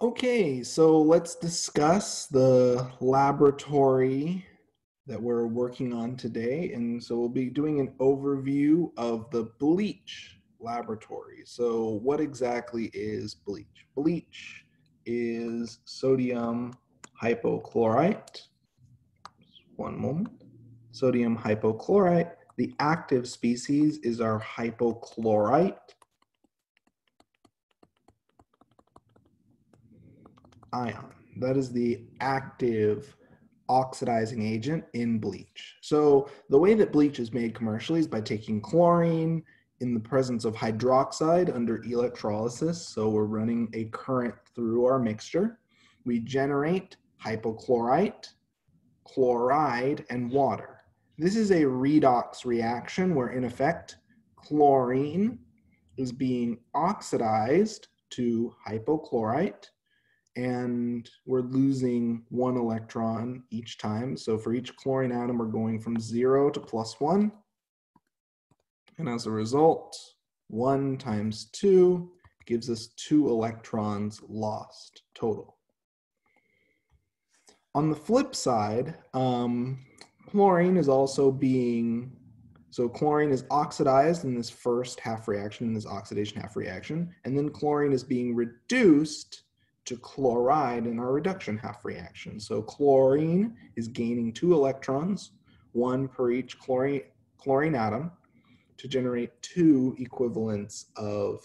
Okay, so let's discuss the laboratory that we're working on today. And so we'll be doing an overview of the bleach laboratory. So what exactly is bleach? Bleach is sodium hypochlorite. One moment. Sodium hypochlorite. The active species is our hypochlorite. Ion. That is the active oxidizing agent in bleach. So the way that bleach is made commercially is by taking chlorine in the presence of hydroxide under electrolysis. So we're running a current through our mixture. We generate hypochlorite, chloride, and water. This is a redox reaction where in effect chlorine is being oxidized to hypochlorite and we're losing one electron each time. So for each chlorine atom, we're going from zero to plus one. And as a result, one times two gives us two electrons lost total. On the flip side, um, chlorine is also being, so chlorine is oxidized in this first half reaction, in this oxidation half reaction, and then chlorine is being reduced to chloride in our reduction half reaction. So chlorine is gaining two electrons, one per each chlorine, chlorine atom, to generate two equivalents of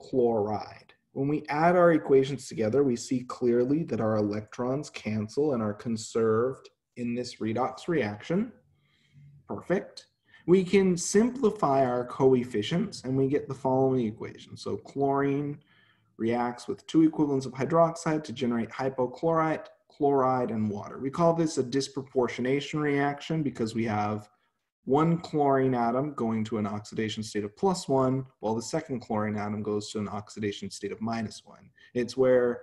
chloride. When we add our equations together, we see clearly that our electrons cancel and are conserved in this redox reaction. Perfect. We can simplify our coefficients and we get the following equation. So chlorine reacts with two equivalents of hydroxide to generate hypochlorite, chloride, and water. We call this a disproportionation reaction because we have one chlorine atom going to an oxidation state of plus one, while the second chlorine atom goes to an oxidation state of minus one. It's where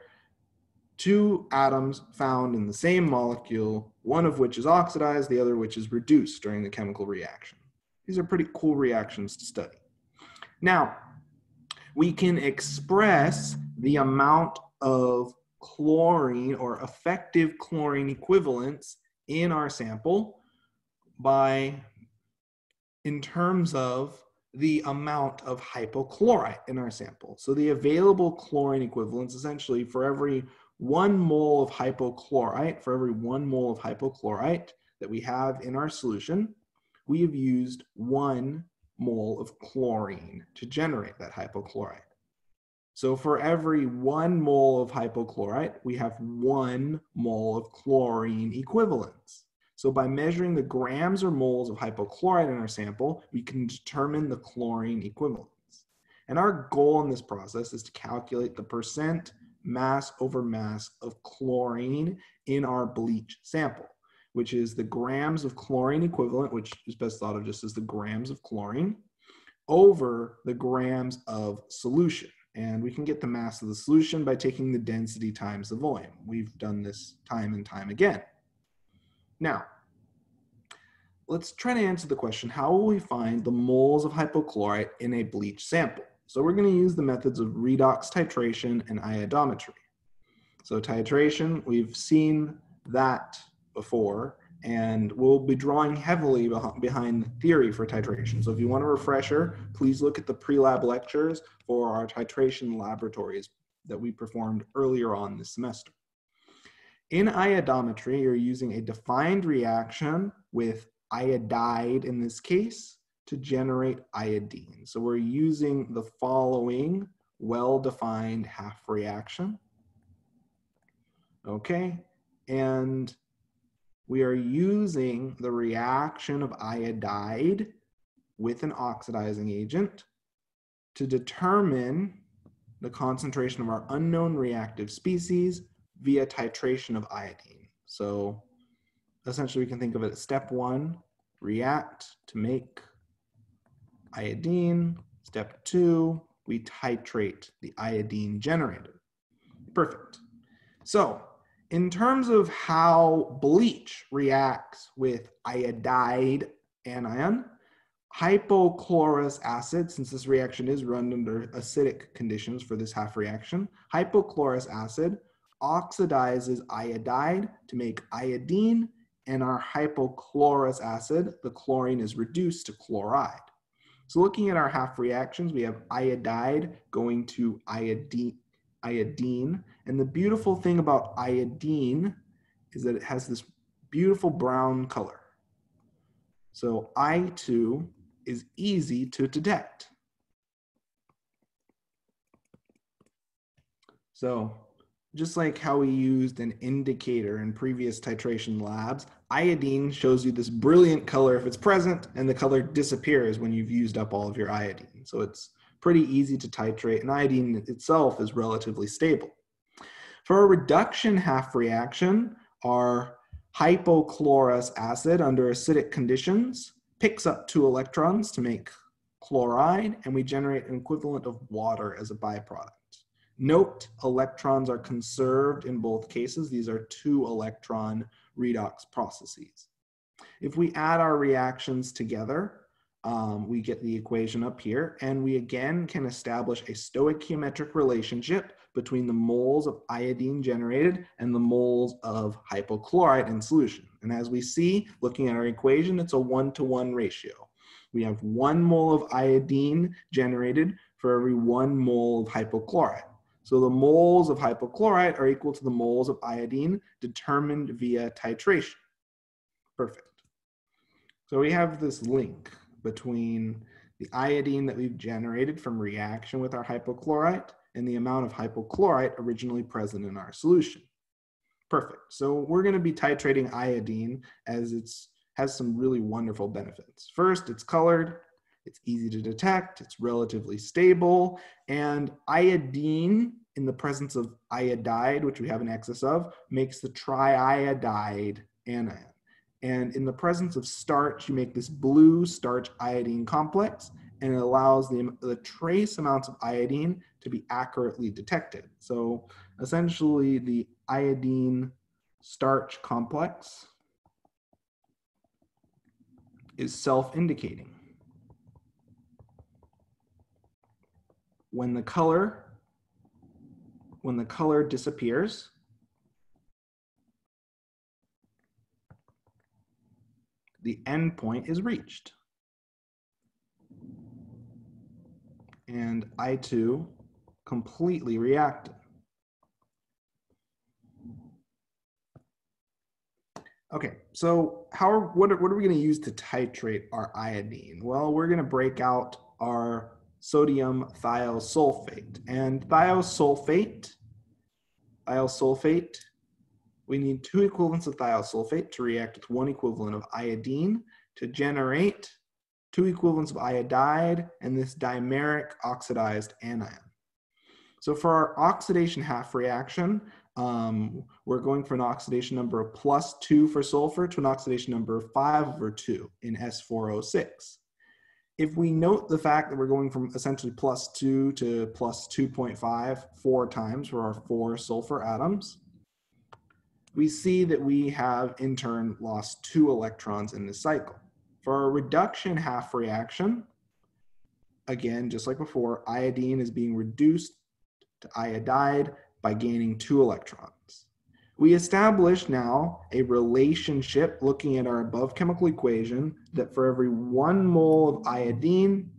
two atoms found in the same molecule, one of which is oxidized, the other which is reduced during the chemical reaction. These are pretty cool reactions to study. Now, we can express the amount of chlorine or effective chlorine equivalents in our sample by in terms of the amount of hypochlorite in our sample. So the available chlorine equivalents essentially for every one mole of hypochlorite, for every one mole of hypochlorite that we have in our solution, we have used one mole of chlorine to generate that hypochlorite. So for every one mole of hypochlorite, we have one mole of chlorine equivalents. So by measuring the grams or moles of hypochlorite in our sample, we can determine the chlorine equivalents. And our goal in this process is to calculate the percent mass over mass of chlorine in our bleach sample which is the grams of chlorine equivalent, which is best thought of just as the grams of chlorine, over the grams of solution. And we can get the mass of the solution by taking the density times the volume. We've done this time and time again. Now, let's try to answer the question, how will we find the moles of hypochlorite in a bleach sample? So we're gonna use the methods of redox titration and iodometry. So titration, we've seen that before, and we'll be drawing heavily behind the theory for titration. So if you want a refresher, please look at the pre-lab lectures for our titration laboratories that we performed earlier on this semester. In iodometry, you're using a defined reaction with iodide in this case to generate iodine. So we're using the following well-defined half reaction. Okay, and we are using the reaction of iodide with an oxidizing agent to determine the concentration of our unknown reactive species via titration of iodine. So essentially we can think of it as step one, react to make iodine. Step two, we titrate the iodine generator. Perfect. So in terms of how bleach reacts with iodide anion, hypochlorous acid, since this reaction is run under acidic conditions for this half reaction, hypochlorous acid oxidizes iodide to make iodine, and our hypochlorous acid, the chlorine is reduced to chloride. So looking at our half reactions, we have iodide going to iodine, iodine. And the beautiful thing about iodine is that it has this beautiful brown color. So I2 is easy to detect. So just like how we used an indicator in previous titration labs, iodine shows you this brilliant color if it's present and the color disappears when you've used up all of your iodine. So it's pretty easy to titrate and iodine itself is relatively stable. For a reduction half reaction, our hypochlorous acid under acidic conditions picks up two electrons to make chloride and we generate an equivalent of water as a byproduct. Note, electrons are conserved in both cases. These are two electron redox processes. If we add our reactions together, um, we get the equation up here, and we again can establish a stoichiometric relationship between the moles of iodine generated and the moles of hypochlorite in solution. And as we see, looking at our equation, it's a one-to-one -one ratio. We have one mole of iodine generated for every one mole of hypochlorite. So the moles of hypochlorite are equal to the moles of iodine determined via titration. Perfect. So we have this link between the iodine that we've generated from reaction with our hypochlorite and the amount of hypochlorite originally present in our solution. Perfect. So we're going to be titrating iodine as it has some really wonderful benefits. First, it's colored, it's easy to detect, it's relatively stable, and iodine in the presence of iodide, which we have an excess of, makes the triiodide anion. And in the presence of starch, you make this blue starch iodine complex, and it allows the, the trace amounts of iodine to be accurately detected. So essentially, the iodine starch complex is self-indicating. When the color when the color disappears, the endpoint is reached. And I2 completely reacted. Okay, so how are, what, are, what are we going to use to titrate our iodine? Well, we're going to break out our sodium thiosulfate. And thiosulfate, thiosulfate, we need two equivalents of thiosulfate to react with one equivalent of iodine to generate two equivalents of iodide and this dimeric oxidized anion. So for our oxidation half reaction, um, we're going for an oxidation number of plus two for sulfur to an oxidation number of five over two in S4O6 if we note the fact that we're going from essentially plus 2 to plus 2.5 four times for our four sulfur atoms, we see that we have in turn lost two electrons in this cycle. For a reduction half reaction, again, just like before, iodine is being reduced to iodide by gaining two electrons. We establish now a relationship looking at our above chemical equation that for every one mole of iodine,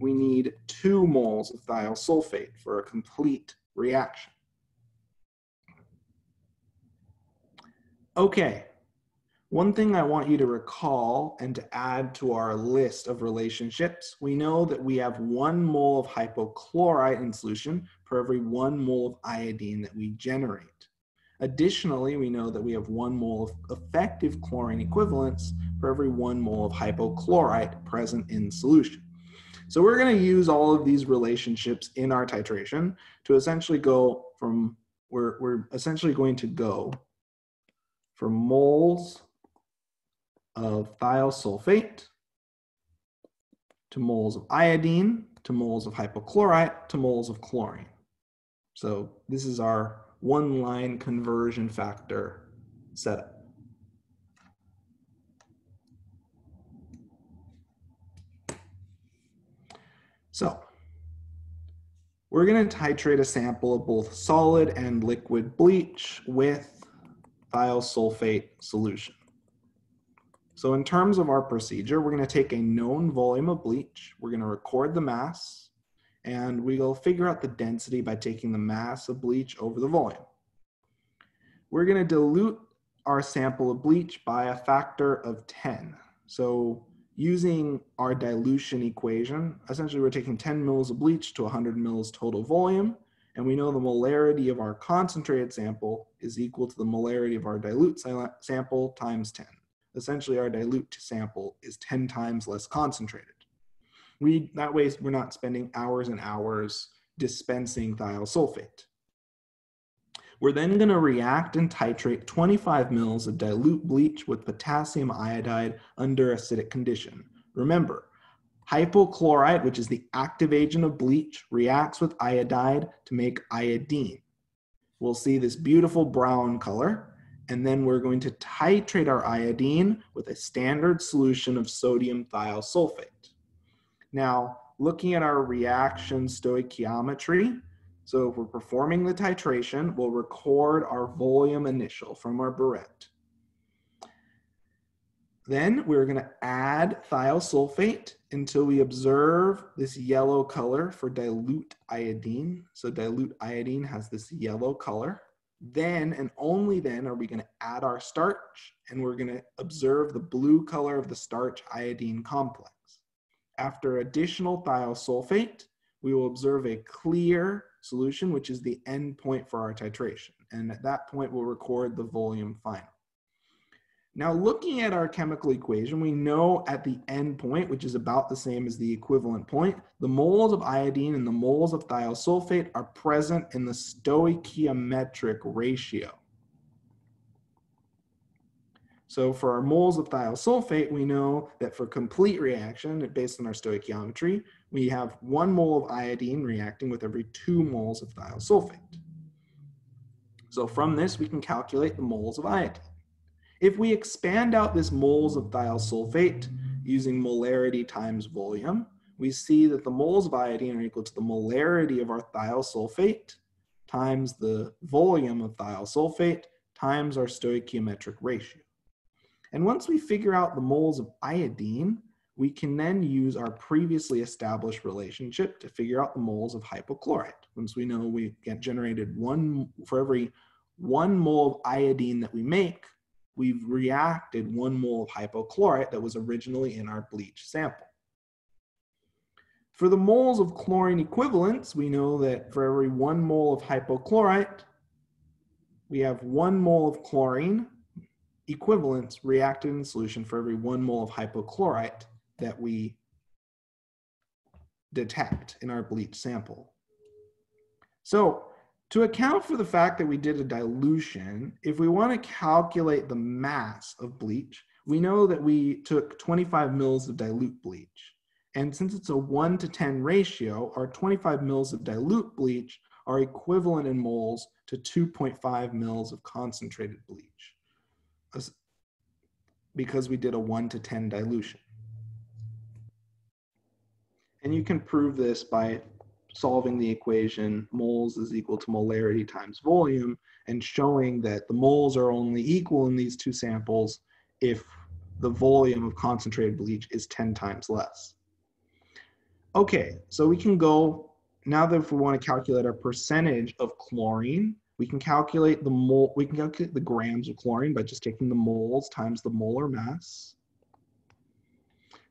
we need two moles of thiosulfate for a complete reaction. Okay, one thing I want you to recall and to add to our list of relationships, we know that we have one mole of hypochlorite in solution for every one mole of iodine that we generate. Additionally, we know that we have one mole of effective chlorine equivalents for every one mole of hypochlorite present in solution. So we're going to use all of these relationships in our titration to essentially go from, we're, we're essentially going to go from moles of thiosulfate to moles of iodine to moles of hypochlorite to moles of chlorine. So this is our one line conversion factor setup. So we're going to titrate a sample of both solid and liquid bleach with thiosulfate solution. So in terms of our procedure, we're going to take a known volume of bleach, we're going to record the mass, and we'll figure out the density by taking the mass of bleach over the volume. We're going to dilute our sample of bleach by a factor of 10. So using our dilution equation, essentially we're taking 10 mils of bleach to 100 mils total volume, and we know the molarity of our concentrated sample is equal to the molarity of our dilute sample times 10. Essentially, our dilute sample is 10 times less concentrated. We, that way, we're not spending hours and hours dispensing thiosulfate. We're then going to react and titrate 25 mils of dilute bleach with potassium iodide under acidic condition. Remember, hypochlorite, which is the active agent of bleach, reacts with iodide to make iodine. We'll see this beautiful brown color, and then we're going to titrate our iodine with a standard solution of sodium thiosulfate. Now, looking at our reaction stoichiometry, so if we're performing the titration, we'll record our volume initial from our burette. Then we're going to add thiosulfate until we observe this yellow color for dilute iodine. So dilute iodine has this yellow color. Then and only then are we going to add our starch and we're going to observe the blue color of the starch iodine complex. After additional thiosulfate, we will observe a clear solution, which is the end point for our titration. And at that point, we'll record the volume final. Now, looking at our chemical equation, we know at the end point, which is about the same as the equivalent point, the moles of iodine and the moles of thiosulfate are present in the stoichiometric ratio. So for our moles of thiosulfate, we know that for complete reaction, based on our stoichiometry, we have one mole of iodine reacting with every two moles of thiosulfate. So from this, we can calculate the moles of iodine. If we expand out this moles of thiosulfate using molarity times volume, we see that the moles of iodine are equal to the molarity of our thiosulfate times the volume of thiosulfate times our stoichiometric ratio. And once we figure out the moles of iodine, we can then use our previously established relationship to figure out the moles of hypochlorite. Once we know we get generated one, for every one mole of iodine that we make, we've reacted one mole of hypochlorite that was originally in our bleach sample. For the moles of chlorine equivalents, we know that for every one mole of hypochlorite, we have one mole of chlorine equivalents reacted in solution for every one mole of hypochlorite that we detect in our bleach sample. So to account for the fact that we did a dilution, if we want to calculate the mass of bleach, we know that we took 25 mils of dilute bleach. And since it's a 1 to 10 ratio, our 25 mils of dilute bleach are equivalent in moles to 2.5 mils of concentrated bleach because we did a 1 to 10 dilution. And you can prove this by solving the equation moles is equal to molarity times volume and showing that the moles are only equal in these two samples if the volume of concentrated bleach is 10 times less. Okay, so we can go, now that if we want to calculate our percentage of chlorine, we can calculate the mole, we can calculate the grams of chlorine by just taking the moles times the molar mass.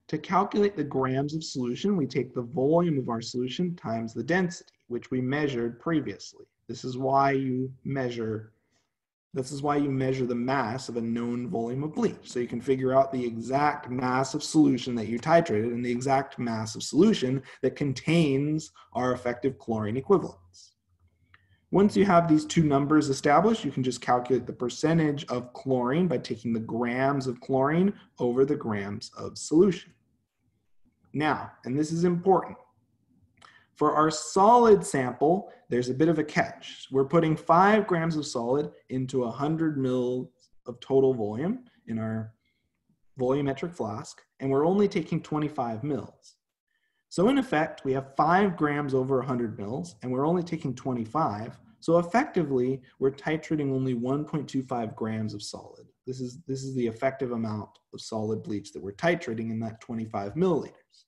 To calculate the grams of solution, we take the volume of our solution times the density, which we measured previously. This is why you measure this is why you measure the mass of a known volume of bleach. So you can figure out the exact mass of solution that you titrated and the exact mass of solution that contains our effective chlorine equivalents. Once you have these two numbers established, you can just calculate the percentage of chlorine by taking the grams of chlorine over the grams of solution. Now, and this is important, for our solid sample, there's a bit of a catch. We're putting five grams of solid into 100 mils of total volume in our volumetric flask, and we're only taking 25 mils. So in effect, we have five grams over 100 mils, and we're only taking 25. So effectively, we're titrating only 1.25 grams of solid. This is, this is the effective amount of solid bleach that we're titrating in that 25 milliliters.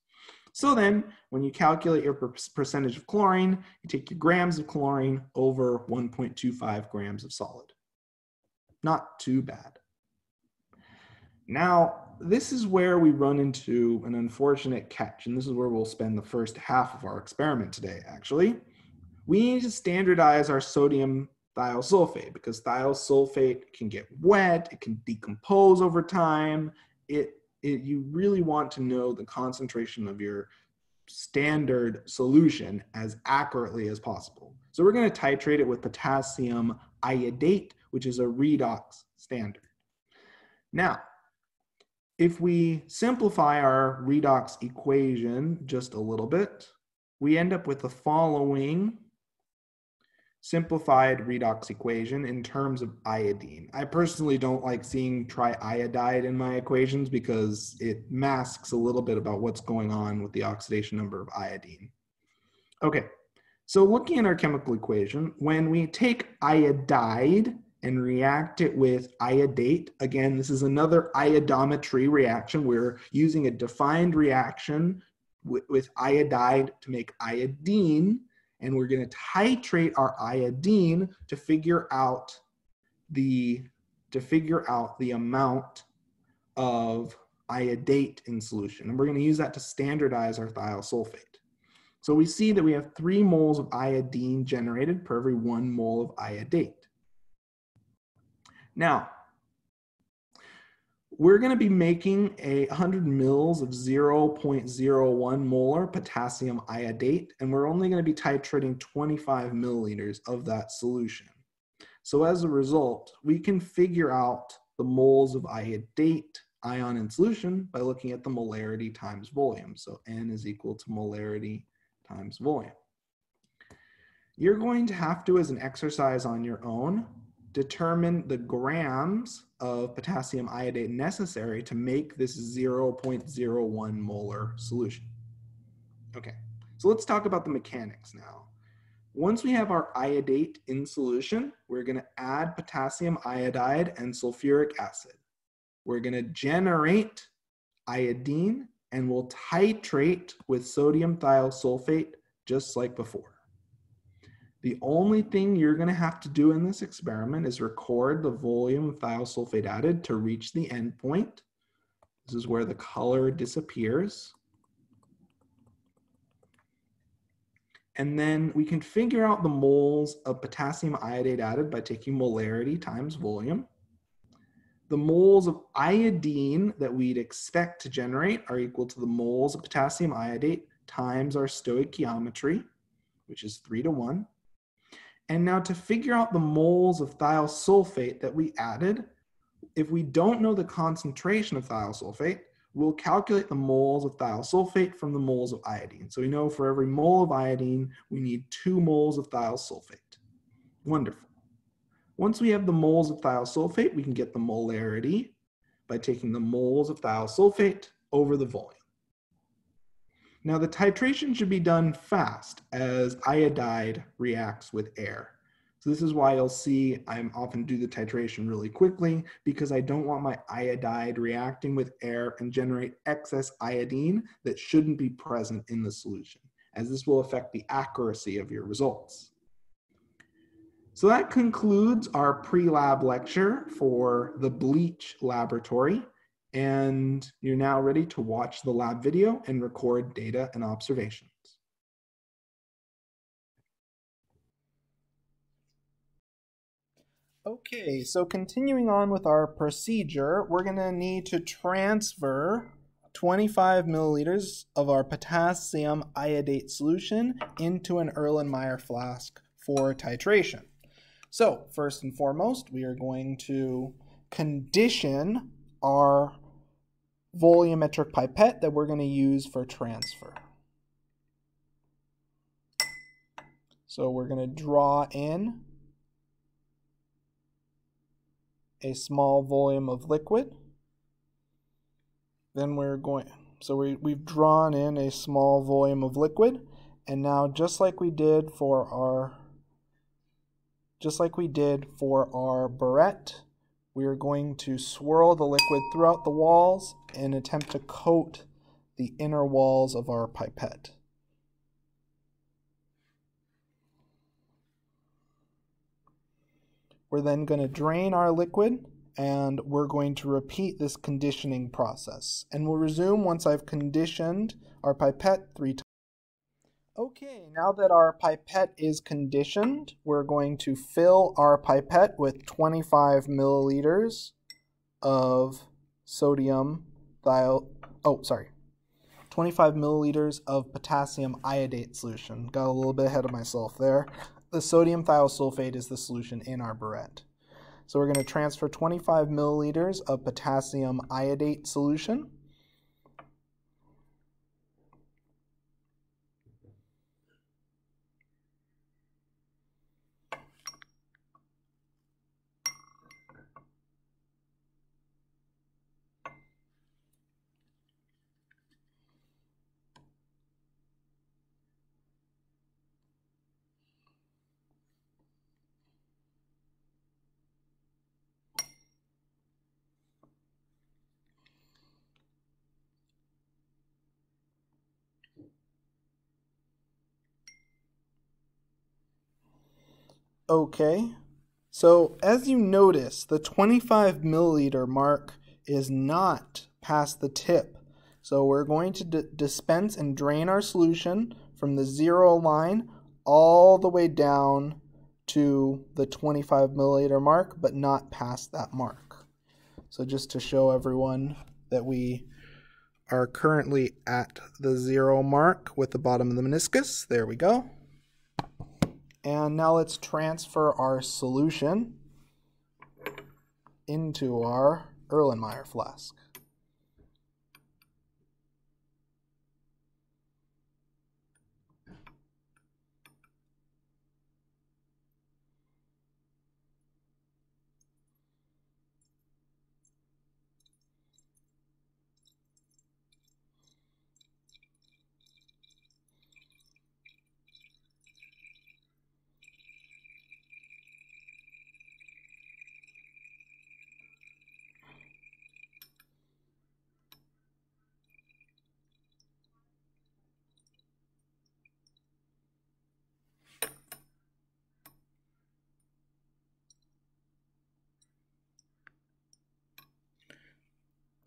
So then, when you calculate your percentage of chlorine, you take your grams of chlorine over 1.25 grams of solid. Not too bad. Now, this is where we run into an unfortunate catch, and this is where we'll spend the first half of our experiment today, actually. We need to standardize our sodium thiosulfate because thiosulfate can get wet, it can decompose over time. It, it, you really want to know the concentration of your standard solution as accurately as possible. So we're going to titrate it with potassium iodate, which is a redox standard. Now, if we simplify our redox equation just a little bit, we end up with the following simplified redox equation in terms of iodine. I personally don't like seeing triiodide in my equations because it masks a little bit about what's going on with the oxidation number of iodine. Okay, so looking at our chemical equation, when we take iodide and react it with iodate, again, this is another iodometry reaction. We're using a defined reaction with, iodide to make iodine and we're going to titrate our iodine to figure out the to figure out the amount of iodate in solution. And we're going to use that to standardize our thiosulfate. So we see that we have three moles of iodine generated per every one mole of iodate. Now, we're going to be making a 100 mils of 0.01 molar potassium iodate, and we're only going to be titrating 25 milliliters of that solution. So as a result, we can figure out the moles of iodate ion in solution by looking at the molarity times volume. So N is equal to molarity times volume. You're going to have to, as an exercise on your own, determine the grams of potassium iodate necessary to make this 0.01 molar solution. Okay, so let's talk about the mechanics now. Once we have our iodate in solution, we're gonna add potassium iodide and sulfuric acid. We're gonna generate iodine and we'll titrate with sodium thiosulfate just like before. The only thing you're going to have to do in this experiment is record the volume of thiosulfate added to reach the endpoint. This is where the color disappears. And then we can figure out the moles of potassium iodate added by taking molarity times volume. The moles of iodine that we'd expect to generate are equal to the moles of potassium iodate times our stoichiometry, which is three to one. And now to figure out the moles of thiosulfate that we added, if we don't know the concentration of thiosulfate, we'll calculate the moles of thiosulfate from the moles of iodine. So we know for every mole of iodine, we need two moles of thiosulfate. Wonderful. Once we have the moles of thiosulfate, we can get the molarity by taking the moles of thiosulfate over the volume. Now the titration should be done fast as iodide reacts with air. So this is why you'll see I'm often do the titration really quickly because I don't want my iodide reacting with air and generate excess iodine that shouldn't be present in the solution as this will affect the accuracy of your results. So that concludes our pre-lab lecture for the bleach laboratory and you're now ready to watch the lab video and record data and observations. Okay, so continuing on with our procedure, we're going to need to transfer 25 milliliters of our potassium iodate solution into an Erlenmeyer flask for titration. So first and foremost, we are going to condition our volumetric pipette that we're going to use for transfer. So we're going to draw in a small volume of liquid. Then we're going, So we, we've drawn in a small volume of liquid. And now just like we did for our just like we did for our burette, we are going to swirl the liquid throughout the walls and attempt to coat the inner walls of our pipette. We're then going to drain our liquid and we're going to repeat this conditioning process. And we'll resume once I've conditioned our pipette three times. Okay, now that our pipette is conditioned, we're going to fill our pipette with 25 milliliters of sodium thiol, oh, sorry, 25 milliliters of potassium iodate solution. Got a little bit ahead of myself there. The sodium thiosulfate is the solution in our burette. So we're going to transfer 25 milliliters of potassium iodate solution Okay, so as you notice, the 25 milliliter mark is not past the tip. So we're going to dispense and drain our solution from the zero line all the way down to the 25 milliliter mark, but not past that mark. So just to show everyone that we are currently at the zero mark with the bottom of the meniscus. There we go. And now let's transfer our solution into our Erlenmeyer flask.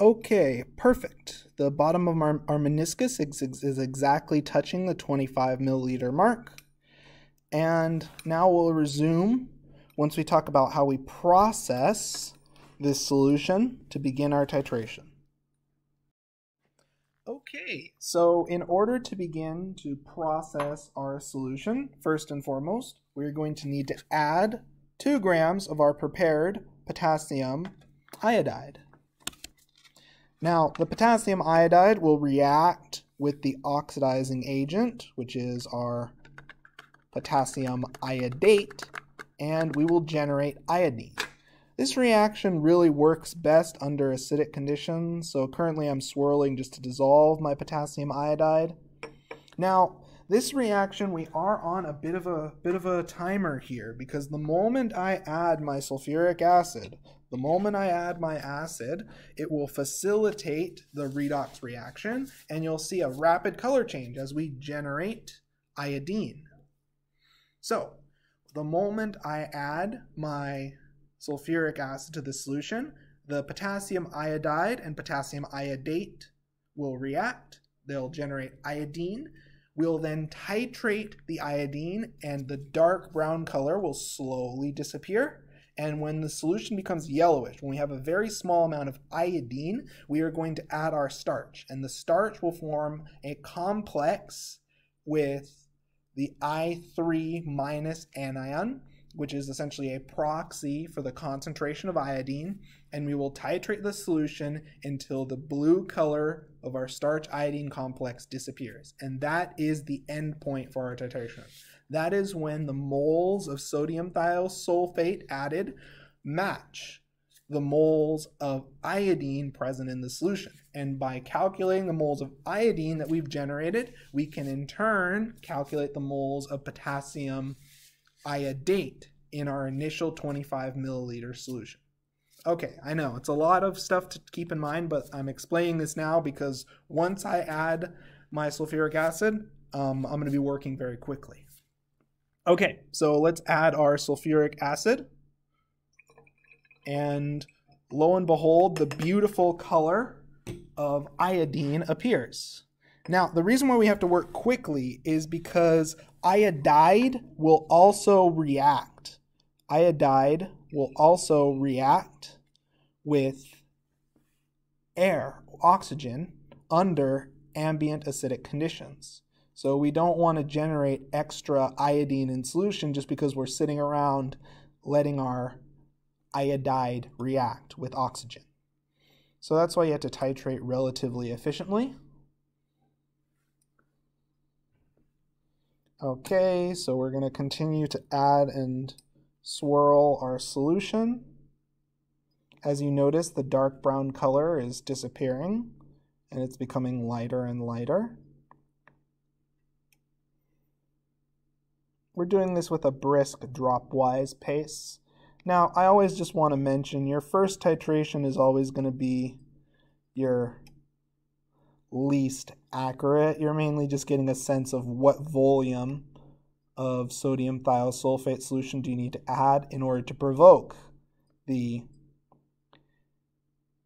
Okay, perfect. The bottom of our, our meniscus is, is exactly touching the 25 milliliter mark. And now we'll resume once we talk about how we process this solution to begin our titration. Okay, so in order to begin to process our solution, first and foremost, we're going to need to add 2 grams of our prepared potassium iodide. Now, the potassium iodide will react with the oxidizing agent, which is our potassium iodate, and we will generate iodine. This reaction really works best under acidic conditions, so currently I'm swirling just to dissolve my potassium iodide. Now, this reaction we are on a bit of a bit of a timer here because the moment I add my sulfuric acid, the moment I add my acid, it will facilitate the redox reaction and you'll see a rapid color change as we generate iodine. So the moment I add my sulfuric acid to the solution, the potassium iodide and potassium iodate will react. They'll generate iodine. We'll then titrate the iodine and the dark brown color will slowly disappear. And when the solution becomes yellowish, when we have a very small amount of iodine, we are going to add our starch. And the starch will form a complex with the I3 minus anion, which is essentially a proxy for the concentration of iodine. And we will titrate the solution until the blue color of our starch iodine complex disappears. And that is the end point for our titration. That is when the moles of sodium thiosulfate added match the moles of iodine present in the solution. And by calculating the moles of iodine that we've generated, we can in turn calculate the moles of potassium iodate in our initial 25 milliliter solution. Okay, I know it's a lot of stuff to keep in mind, but I'm explaining this now because once I add my sulfuric acid, um, I'm going to be working very quickly. Okay, so let's add our sulfuric acid. And lo and behold, the beautiful color of iodine appears. Now, the reason why we have to work quickly is because iodide will also react. Iodide will also react with air, oxygen, under ambient acidic conditions. So we don't want to generate extra iodine in solution just because we're sitting around letting our iodide react with oxygen. So that's why you have to titrate relatively efficiently. Okay, so we're going to continue to add and swirl our solution. As you notice, the dark brown color is disappearing and it's becoming lighter and lighter. We're doing this with a brisk drop-wise pace. Now, I always just want to mention your first titration is always going to be your least accurate. You're mainly just getting a sense of what volume of sodium thiosulfate solution do you need to add in order to provoke the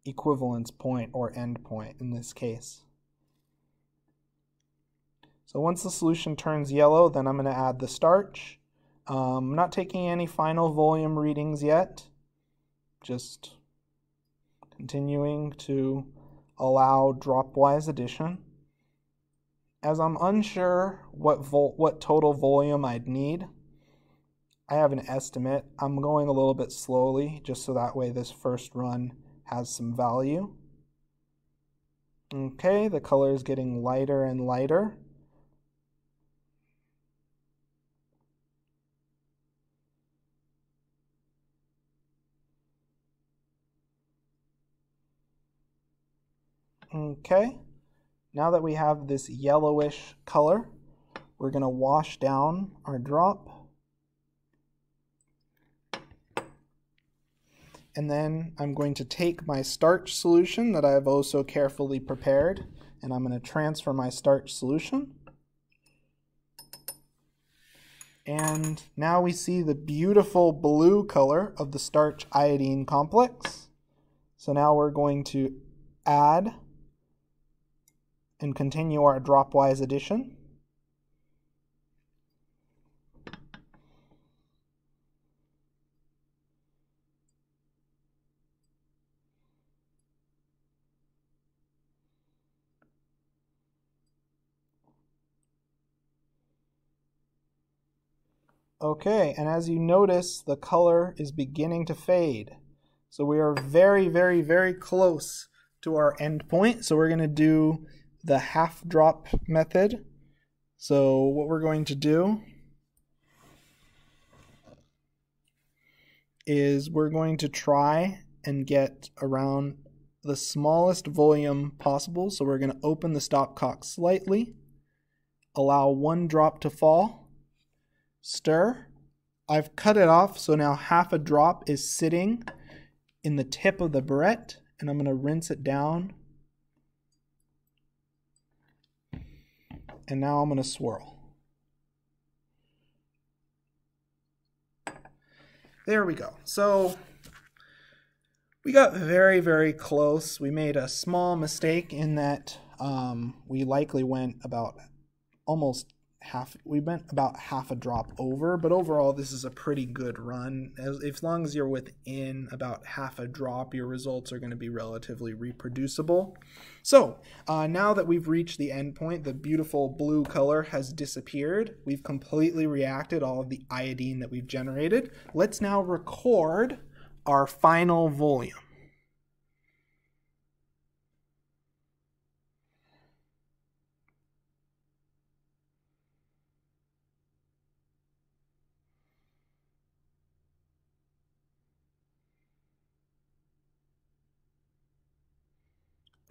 equivalence point or end point in this case. So once the solution turns yellow, then I'm going to add the starch. Um, I'm not taking any final volume readings yet, just continuing to allow dropwise addition. As I'm unsure what vol what total volume I'd need, I have an estimate. I'm going a little bit slowly just so that way this first run has some value. Okay, the color is getting lighter and lighter. Okay, now that we have this yellowish color, we're going to wash down our drop. And then I'm going to take my starch solution that I've oh also carefully prepared, and I'm going to transfer my starch solution. And now we see the beautiful blue color of the starch iodine complex. So now we're going to add and continue our dropwise addition. Okay, and as you notice, the color is beginning to fade. So we are very, very, very close to our end point. So we're going to do the half drop method. So what we're going to do is we're going to try and get around the smallest volume possible. So we're going to open the stopcock slightly, allow one drop to fall, stir. I've cut it off, so now half a drop is sitting in the tip of the burette, and I'm going to rinse it down and now I'm going to swirl. There we go. So we got very, very close. We made a small mistake in that um, we likely went about almost half we went about half a drop over but overall this is a pretty good run. As, as long as you're within about half a drop your results are going to be relatively reproducible. So uh, now that we've reached the end point the beautiful blue color has disappeared. We've completely reacted all of the iodine that we've generated. Let's now record our final volume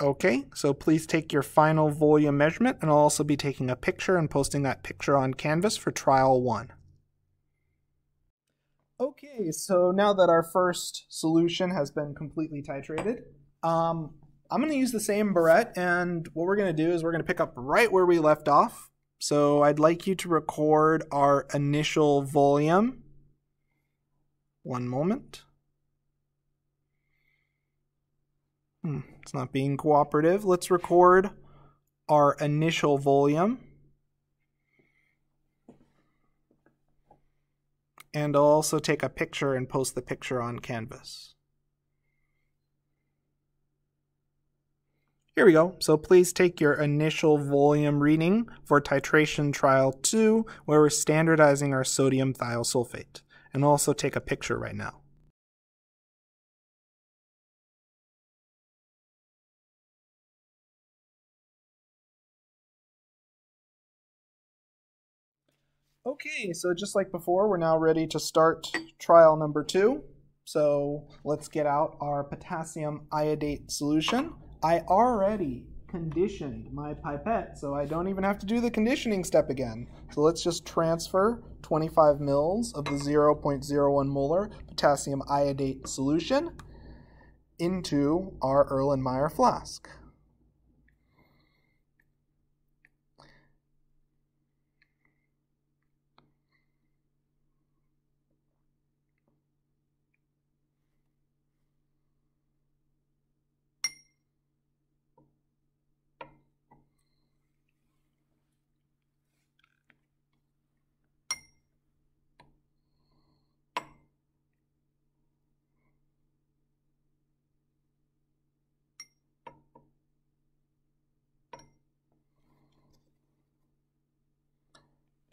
Okay, so please take your final volume measurement and I'll also be taking a picture and posting that picture on Canvas for trial one. Okay, so now that our first solution has been completely titrated, um, I'm going to use the same burette and what we're going to do is we're going to pick up right where we left off. So I'd like you to record our initial volume. One moment. Hmm, it's not being cooperative. Let's record our initial volume. And I'll also take a picture and post the picture on Canvas. Here we go. So please take your initial volume reading for titration trial 2, where we're standardizing our sodium thiosulfate. And also take a picture right now. Okay, so just like before, we're now ready to start trial number two. So let's get out our potassium iodate solution. I already conditioned my pipette, so I don't even have to do the conditioning step again. So let's just transfer 25 mils of the 0.01 molar potassium iodate solution into our Erlenmeyer flask.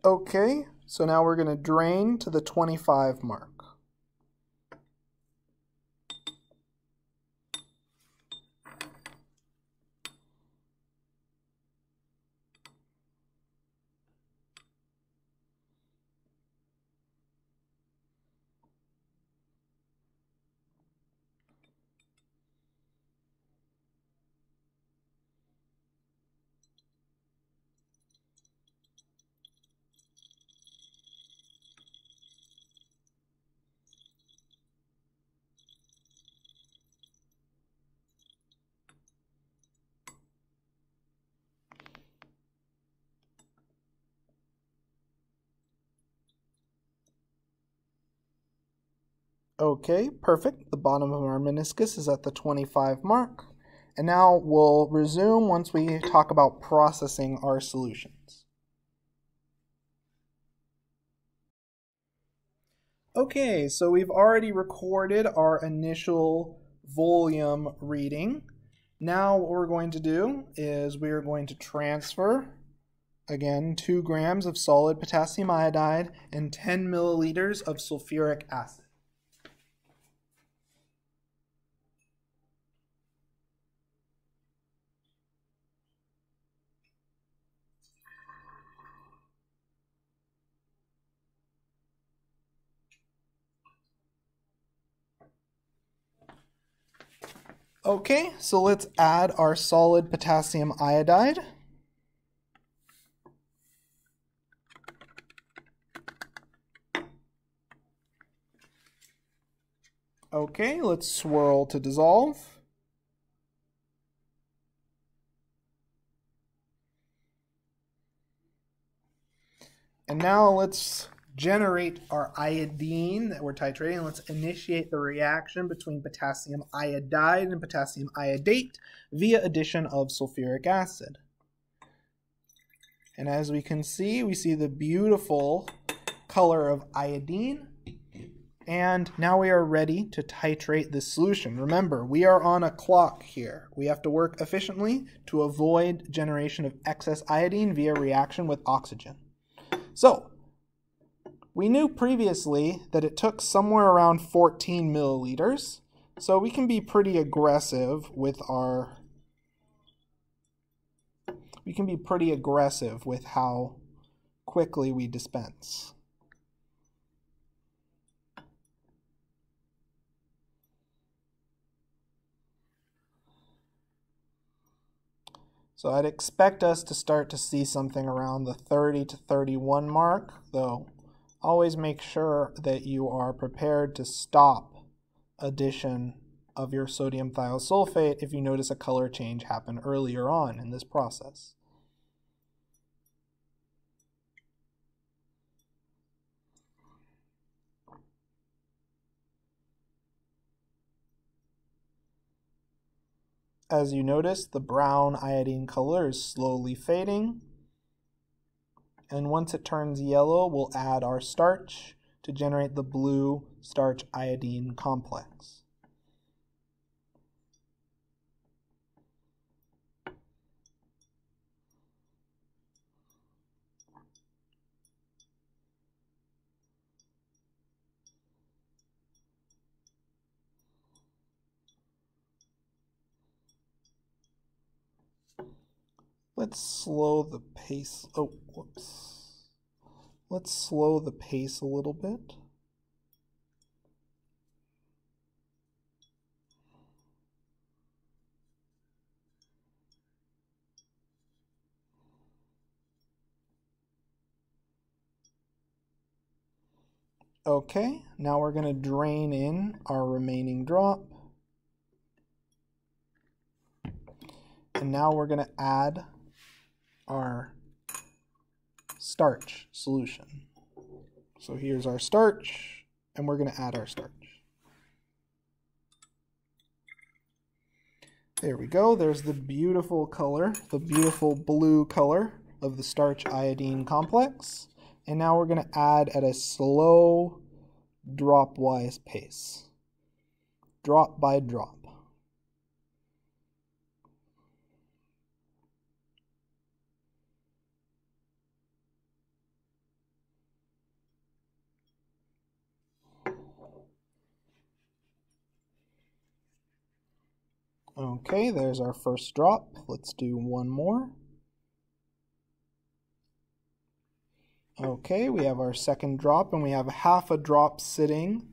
Okay, so now we're going to drain to the 25 mark. Okay, perfect. The bottom of our meniscus is at the 25 mark. And now we'll resume once we talk about processing our solutions. Okay, so we've already recorded our initial volume reading. Now what we're going to do is we are going to transfer, again, 2 grams of solid potassium iodide and 10 milliliters of sulfuric acid. Okay, so let's add our solid potassium iodide. Okay, let's swirl to dissolve. And now let's generate our iodine that we're titrating. Let's initiate the reaction between potassium iodide and potassium iodate via addition of sulfuric acid. And as we can see, we see the beautiful color of iodine. And now we are ready to titrate this solution. Remember, we are on a clock here. We have to work efficiently to avoid generation of excess iodine via reaction with oxygen. So, we knew previously that it took somewhere around 14 milliliters, so we can be pretty aggressive with our we can be pretty aggressive with how quickly we dispense. So I'd expect us to start to see something around the 30 to 31 mark, though always make sure that you are prepared to stop addition of your sodium thiosulfate if you notice a color change happen earlier on in this process. As you notice, the brown iodine color is slowly fading. And once it turns yellow, we'll add our starch to generate the blue starch iodine complex. Let's slow the pace. Oh, whoops. Let's slow the pace a little bit. Okay, now we're going to drain in our remaining drop. And now we're going to add our starch solution. So here's our starch, and we're going to add our starch. There we go. There's the beautiful color, the beautiful blue color of the starch iodine complex. And now we're going to add at a slow drop-wise pace. Drop by drop. Okay, there's our first drop. Let's do one more. Okay, we have our second drop and we have half a drop sitting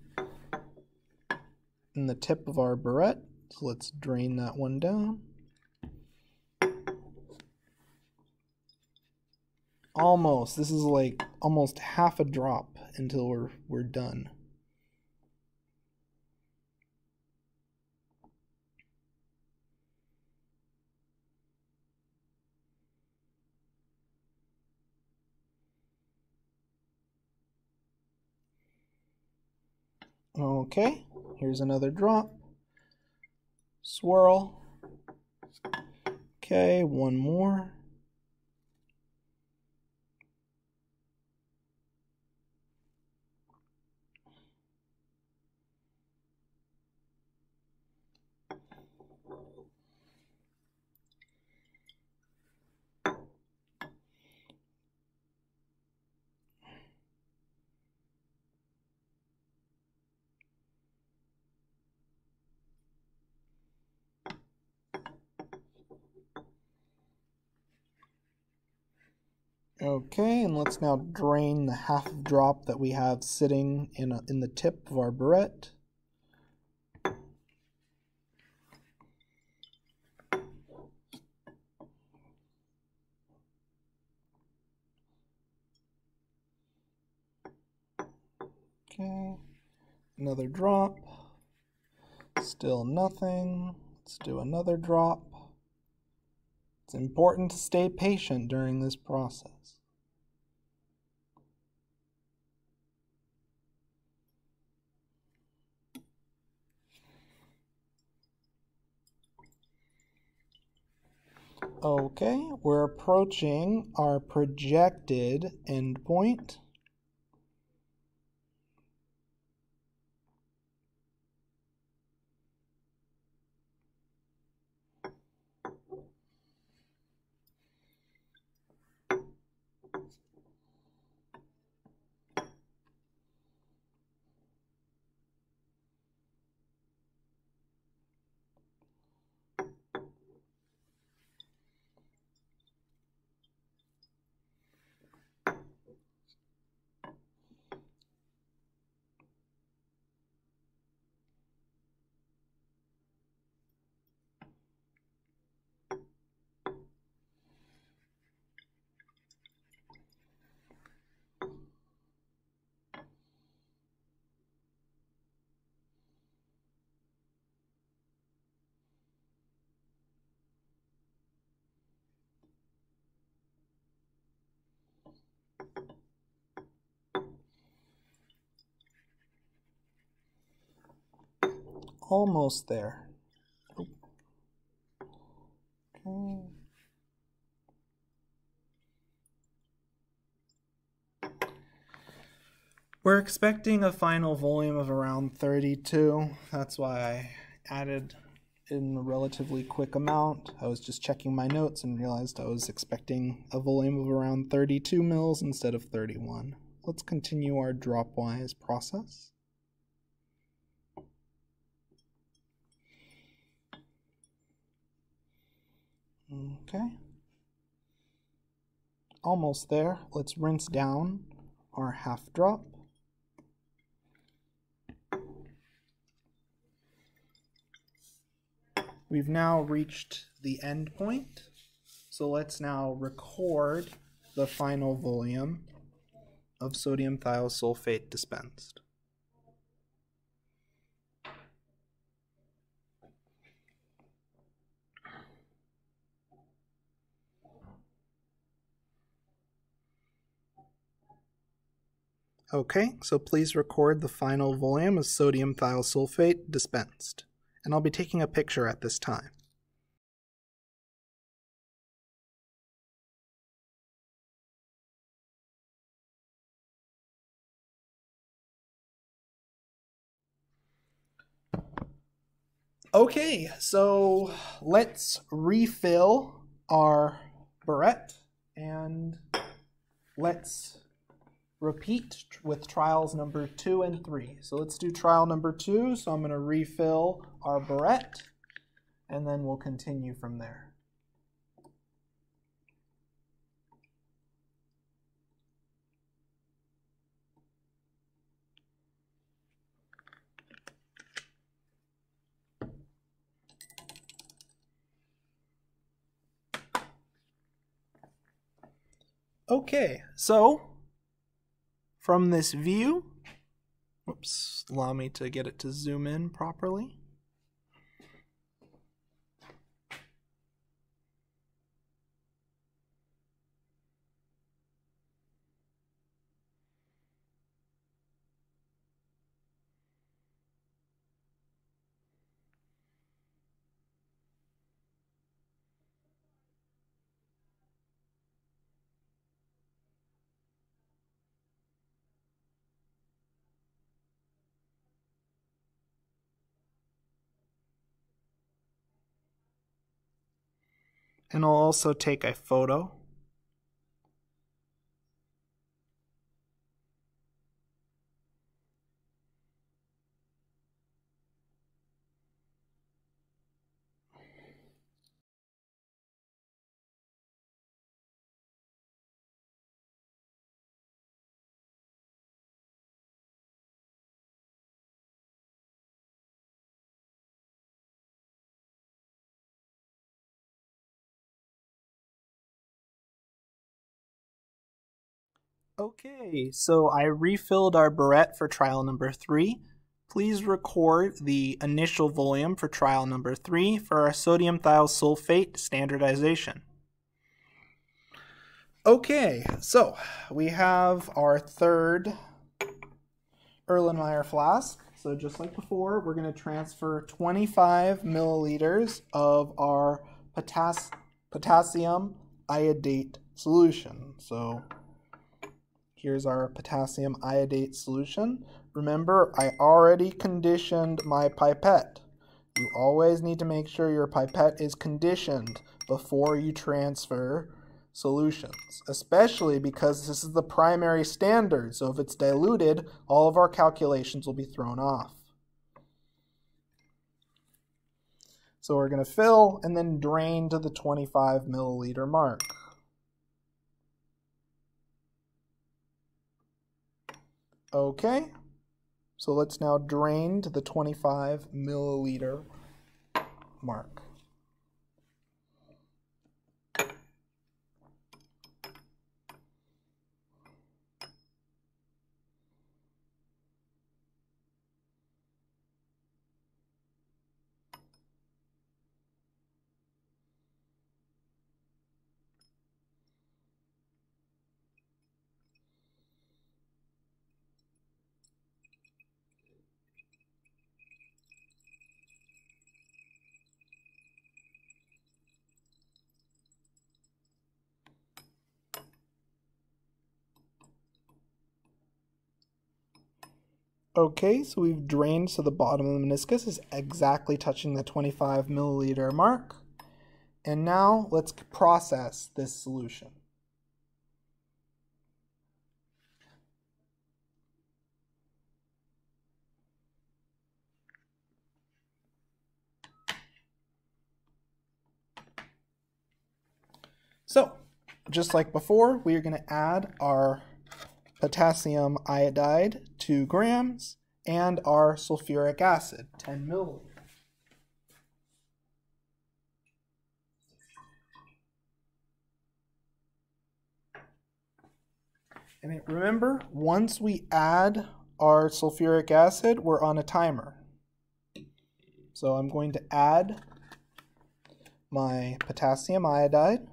in the tip of our burette. So let's drain that one down. Almost. This is like almost half a drop until we're we're done. Okay, here's another drop. Swirl. Okay, one more. Okay, and let's now drain the half drop that we have sitting in, a, in the tip of our burette. Okay, another drop. Still nothing. Let's do another drop. It's important to stay patient during this process. Okay, we're approaching our projected endpoint. Almost there. Okay. We're expecting a final volume of around 32. That's why I added in a relatively quick amount. I was just checking my notes and realized I was expecting a volume of around 32 mils instead of 31. Let's continue our dropwise process. Okay. Almost there. Let's rinse down our half drop. We've now reached the end point. So let's now record the final volume of sodium thiosulfate dispensed. Okay, so please record the final volume of sodium thiosulfate dispensed. And I'll be taking a picture at this time. Okay, so let's refill our burette and let's repeat with trials number two and three. So let's do trial number two. So I'm going to refill our burette and then we'll continue from there. Okay, so from this view. Oops, allow me to get it to zoom in properly. And I'll also take a photo. Okay, so I refilled our burette for trial number three. Please record the initial volume for trial number three for our sodium thiosulfate standardization. Okay, so we have our third Erlenmeyer flask. So just like before, we're going to transfer 25 milliliters of our potass potassium iodate solution. So Here's our potassium iodate solution. Remember, I already conditioned my pipette. You always need to make sure your pipette is conditioned before you transfer solutions, especially because this is the primary standard. So if it's diluted, all of our calculations will be thrown off. So we're going to fill and then drain to the 25 milliliter mark. Okay, so let's now drain to the 25 milliliter mark. Okay, so we've drained so the bottom of the meniscus is exactly touching the 25 milliliter mark. And now let's process this solution. So, just like before, we are going to add our potassium iodide, 2 grams, and our sulfuric acid, 10 milliliters. And remember, once we add our sulfuric acid, we're on a timer. So I'm going to add my potassium iodide.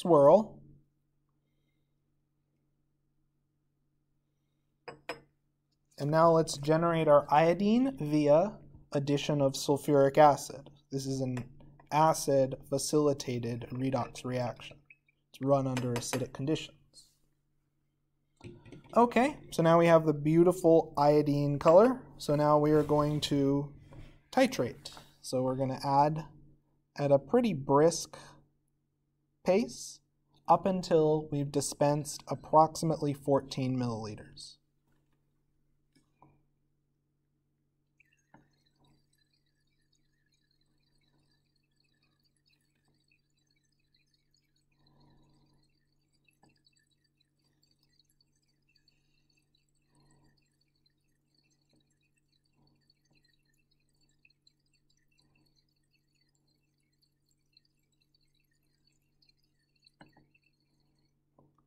Swirl. And now let's generate our iodine via addition of sulfuric acid. This is an acid facilitated redox reaction. It's run under acidic conditions. Okay, so now we have the beautiful iodine color. So now we are going to titrate. So we're going to add at a pretty brisk pace up until we've dispensed approximately 14 milliliters.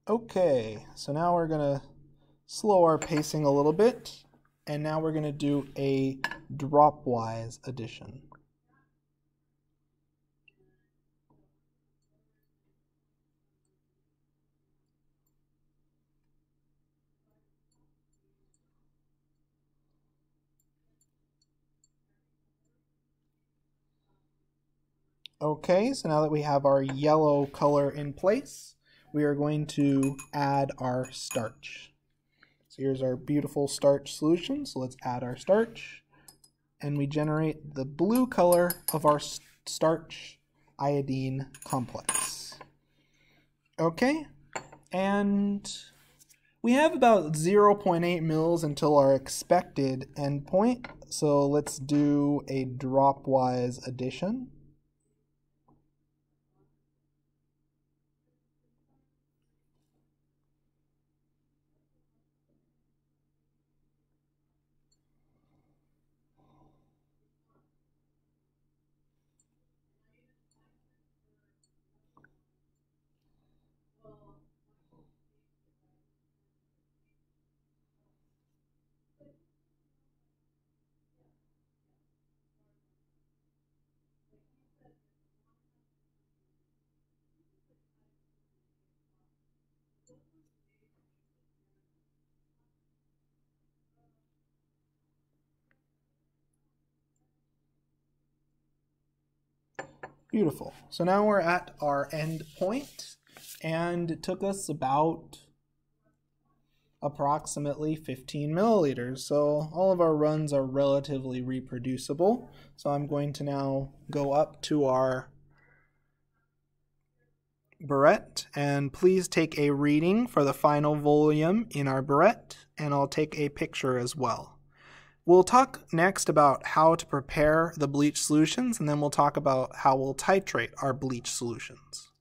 Okay, so now we're going to slow our pacing a little bit, and now we're going to do a dropwise addition. Okay, so now that we have our yellow color in place, we are going to add our starch. So here's our beautiful starch solution. So let's add our starch. And we generate the blue color of our starch iodine complex. Okay, and we have about 0.8 mils until our expected endpoint. So let's do a dropwise addition. Beautiful. So now we're at our end point, and it took us about approximately 15 milliliters. So all of our runs are relatively reproducible. So I'm going to now go up to our burette and please take a reading for the final volume in our burette and I'll take a picture as well. We'll talk next about how to prepare the bleach solutions, and then we'll talk about how we'll titrate our bleach solutions.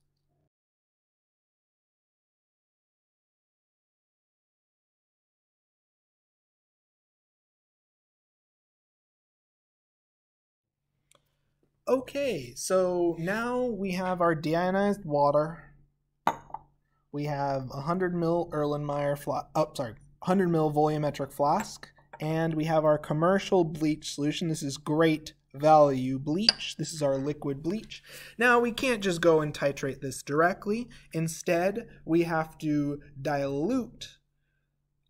Okay, so now we have our deionized water. We have 100 ml Erlenmeyer oh, sorry, 100 ml volumetric flask and we have our commercial bleach solution. This is great value bleach. This is our liquid bleach. Now we can't just go and titrate this directly. Instead, we have to dilute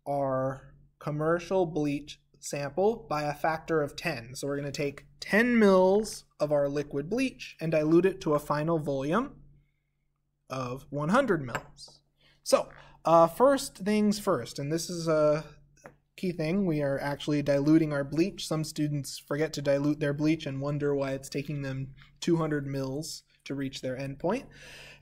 our commercial bleach sample by a factor of 10. So we're going to take 10 mils of our liquid bleach and dilute it to a final volume of 100 mils. So, uh, first things first, and this is a key thing, we are actually diluting our bleach. Some students forget to dilute their bleach and wonder why it's taking them 200 mils to reach their endpoint.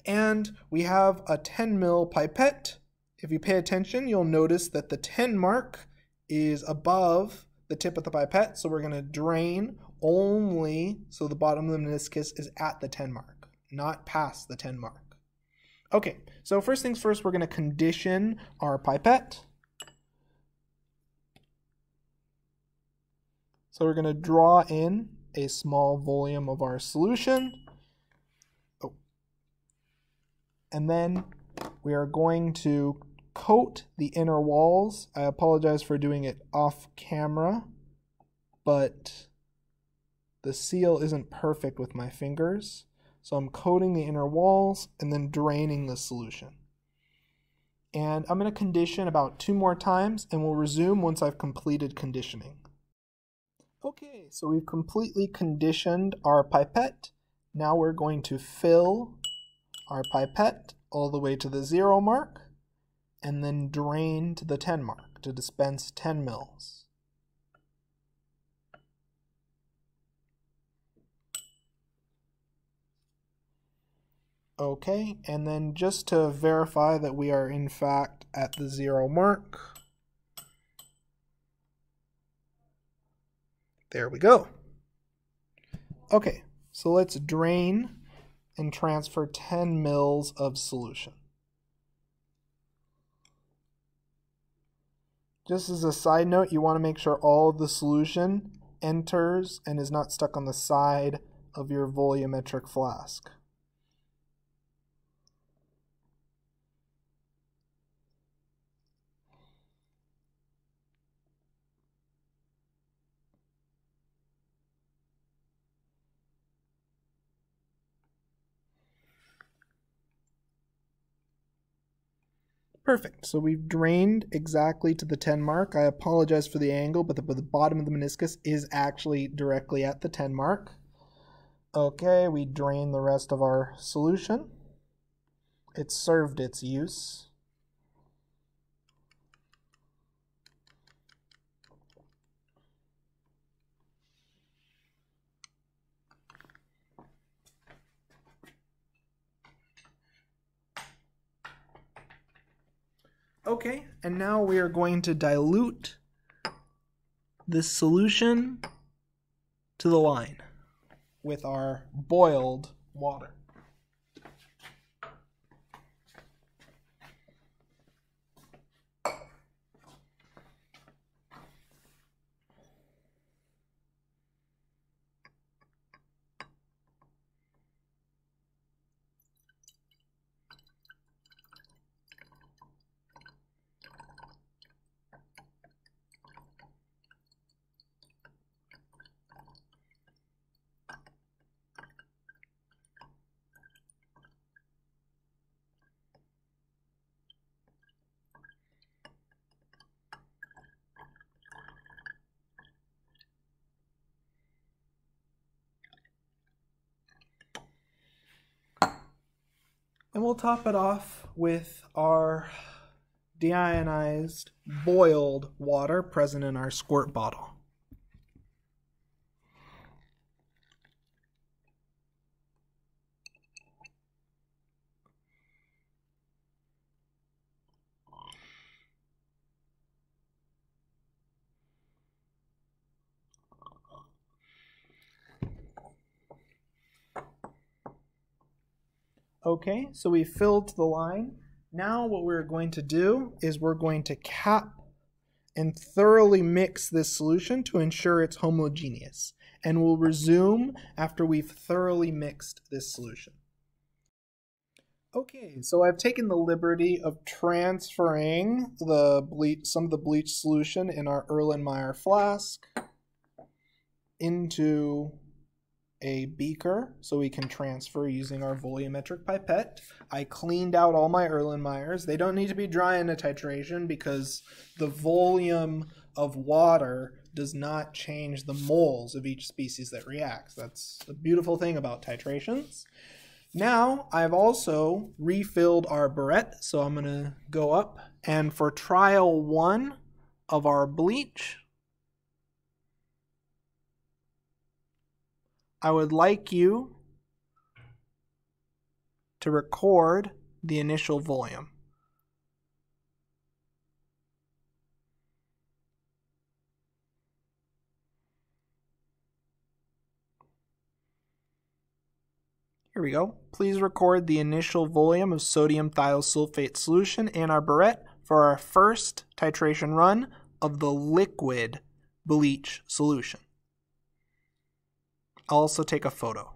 And we have a 10 mil pipette. If you pay attention, you'll notice that the 10 mark is above the tip of the pipette, so we're going to drain only so the bottom of the meniscus is at the 10 mark, not past the 10 mark. Okay, so first things first, we're going to condition our pipette. So we're going to draw in a small volume of our solution. Oh. And then we are going to coat the inner walls. I apologize for doing it off camera, but the seal isn't perfect with my fingers. So I'm coating the inner walls and then draining the solution. And I'm going to condition about two more times and we'll resume once I've completed conditioning. Okay, so we've completely conditioned our pipette. Now we're going to fill our pipette all the way to the zero mark and then drain to the 10 mark to dispense 10 mils. Okay, and then just to verify that we are in fact at the zero mark, there we go. Okay, so let's drain and transfer 10 mils of solution. Just as a side note, you want to make sure all the solution enters and is not stuck on the side of your volumetric flask. Perfect. So we've drained exactly to the 10 mark. I apologize for the angle, but the, but the bottom of the meniscus is actually directly at the 10 mark. Okay, we drain the rest of our solution. It served its use. Okay, and now we are going to dilute this solution to the line with our boiled water. We'll top it off with our deionized boiled water present in our squirt bottle. Okay, so we filled the line. Now what we're going to do is we're going to cap and thoroughly mix this solution to ensure it's homogeneous. And we'll resume after we've thoroughly mixed this solution. Okay, so I've taken the liberty of transferring the bleach, some of the bleach solution in our Erlenmeyer flask into a beaker so we can transfer using our volumetric pipette. I cleaned out all my Erlenmeyers. They don't need to be dry in a titration because the volume of water does not change the moles of each species that reacts. That's the beautiful thing about titrations. Now I've also refilled our burette, so I'm going to go up and for trial one of our bleach, I would like you to record the initial volume. Here we go. Please record the initial volume of sodium thiosulfate solution in our burette for our first titration run of the liquid bleach solution. I'll also take a photo.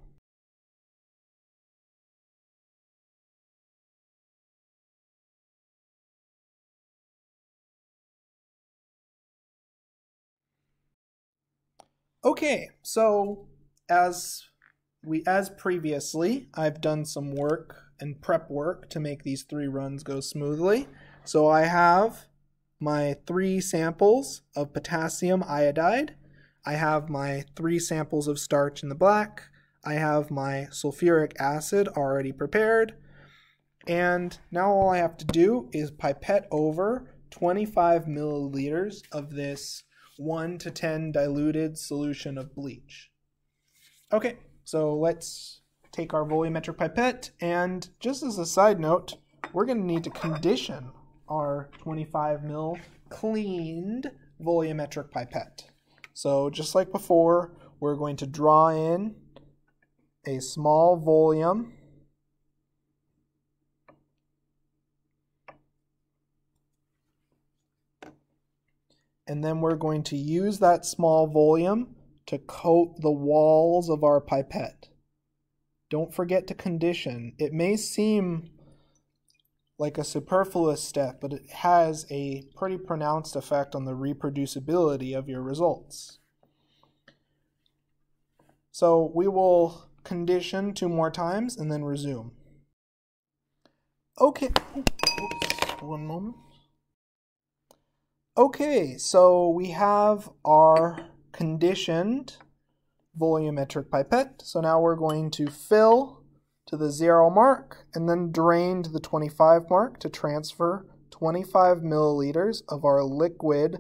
Okay, so as we as previously, I've done some work and prep work to make these three runs go smoothly. So I have my three samples of potassium iodide. I have my three samples of starch in the black. I have my sulfuric acid already prepared. And now all I have to do is pipette over 25 milliliters of this 1 to 10 diluted solution of bleach. Okay, so let's take our volumetric pipette and just as a side note, we're going to need to condition our 25 mil cleaned volumetric pipette. So just like before, we're going to draw in a small volume and then we're going to use that small volume to coat the walls of our pipette. Don't forget to condition. It may seem like a superfluous step, but it has a pretty pronounced effect on the reproducibility of your results. So we will condition two more times and then resume. Okay, Oops. one moment. Okay, so we have our conditioned volumetric pipette. So now we're going to fill to the zero mark and then drain to the 25 mark to transfer 25 milliliters of our liquid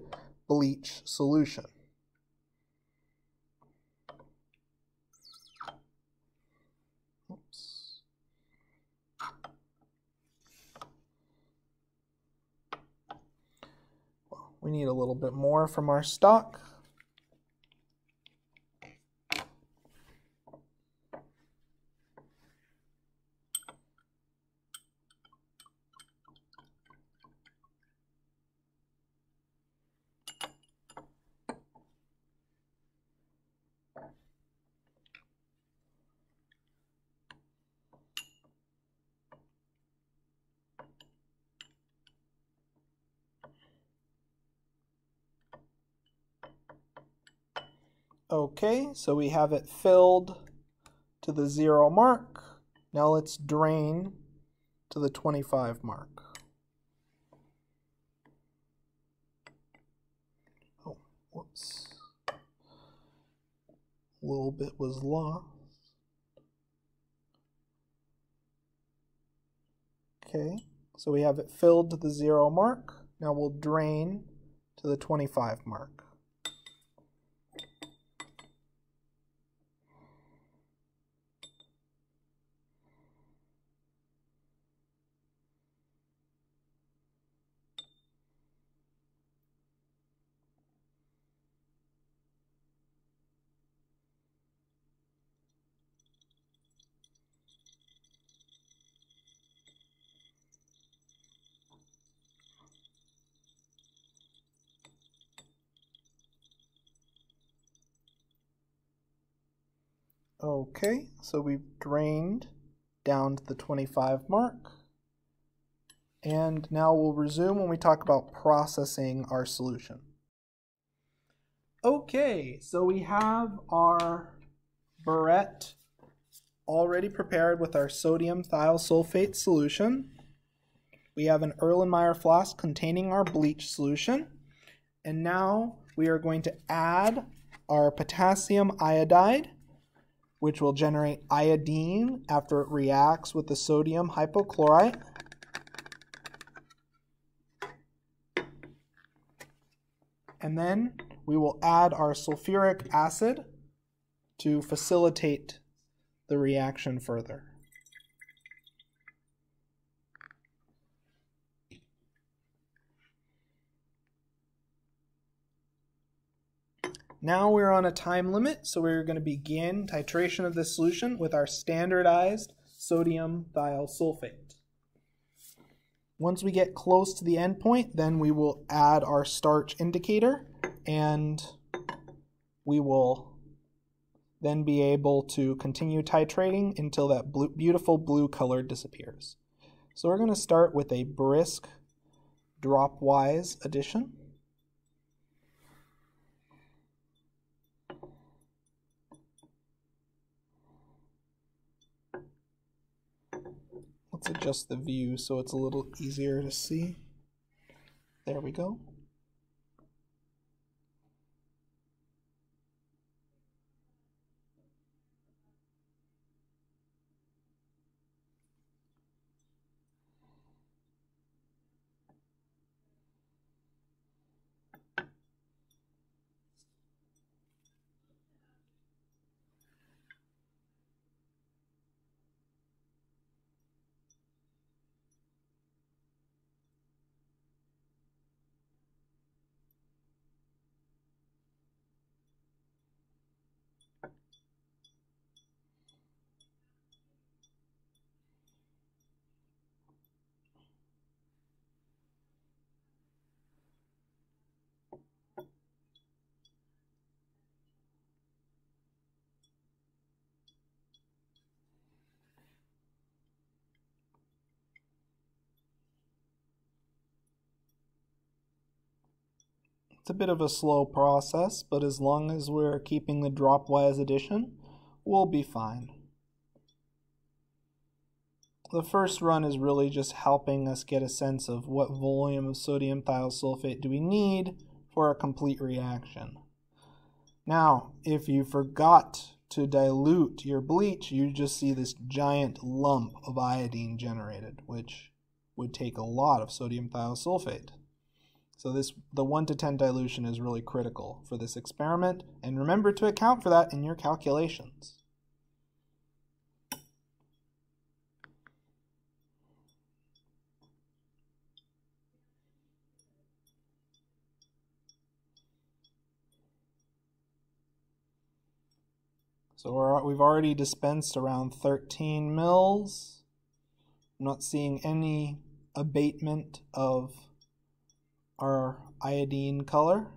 bleach solution. Oops. we need a little bit more from our stock. Okay, so we have it filled to the zero mark. Now let's drain to the 25 mark. Oh, whoops. A little bit was lost. Okay, so we have it filled to the zero mark. Now we'll drain to the 25 mark. Okay, so we've drained down to the 25 mark. And now we'll resume when we talk about processing our solution. Okay, so we have our burette already prepared with our sodium thiosulfate solution. We have an Erlenmeyer flask containing our bleach solution. And now we are going to add our potassium iodide which will generate iodine after it reacts with the sodium hypochlorite. And then we will add our sulfuric acid to facilitate the reaction further. Now we're on a time limit, so we're going to begin titration of this solution with our standardized sodium thiosulfate. Once we get close to the endpoint, then we will add our starch indicator and we will then be able to continue titrating until that blue, beautiful blue color disappears. So we're going to start with a brisk dropwise addition. Let's adjust the view so it's a little easier to see. There we go. It's a bit of a slow process, but as long as we're keeping the dropwise addition, we'll be fine. The first run is really just helping us get a sense of what volume of sodium thiosulfate do we need for a complete reaction. Now, if you forgot to dilute your bleach, you just see this giant lump of iodine generated, which would take a lot of sodium thiosulfate. So this the 1 to 10 dilution is really critical for this experiment, and remember to account for that in your calculations. So we have already dispensed around 13 mils. I'm not seeing any abatement of our iodine color,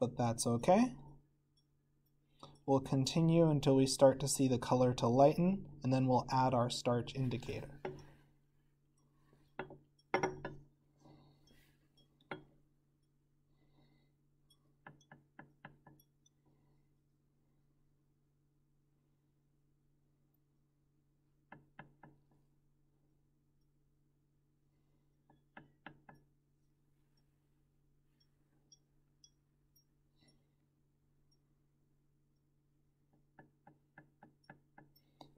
but that's okay. We'll continue until we start to see the color to lighten, and then we'll add our starch indicator.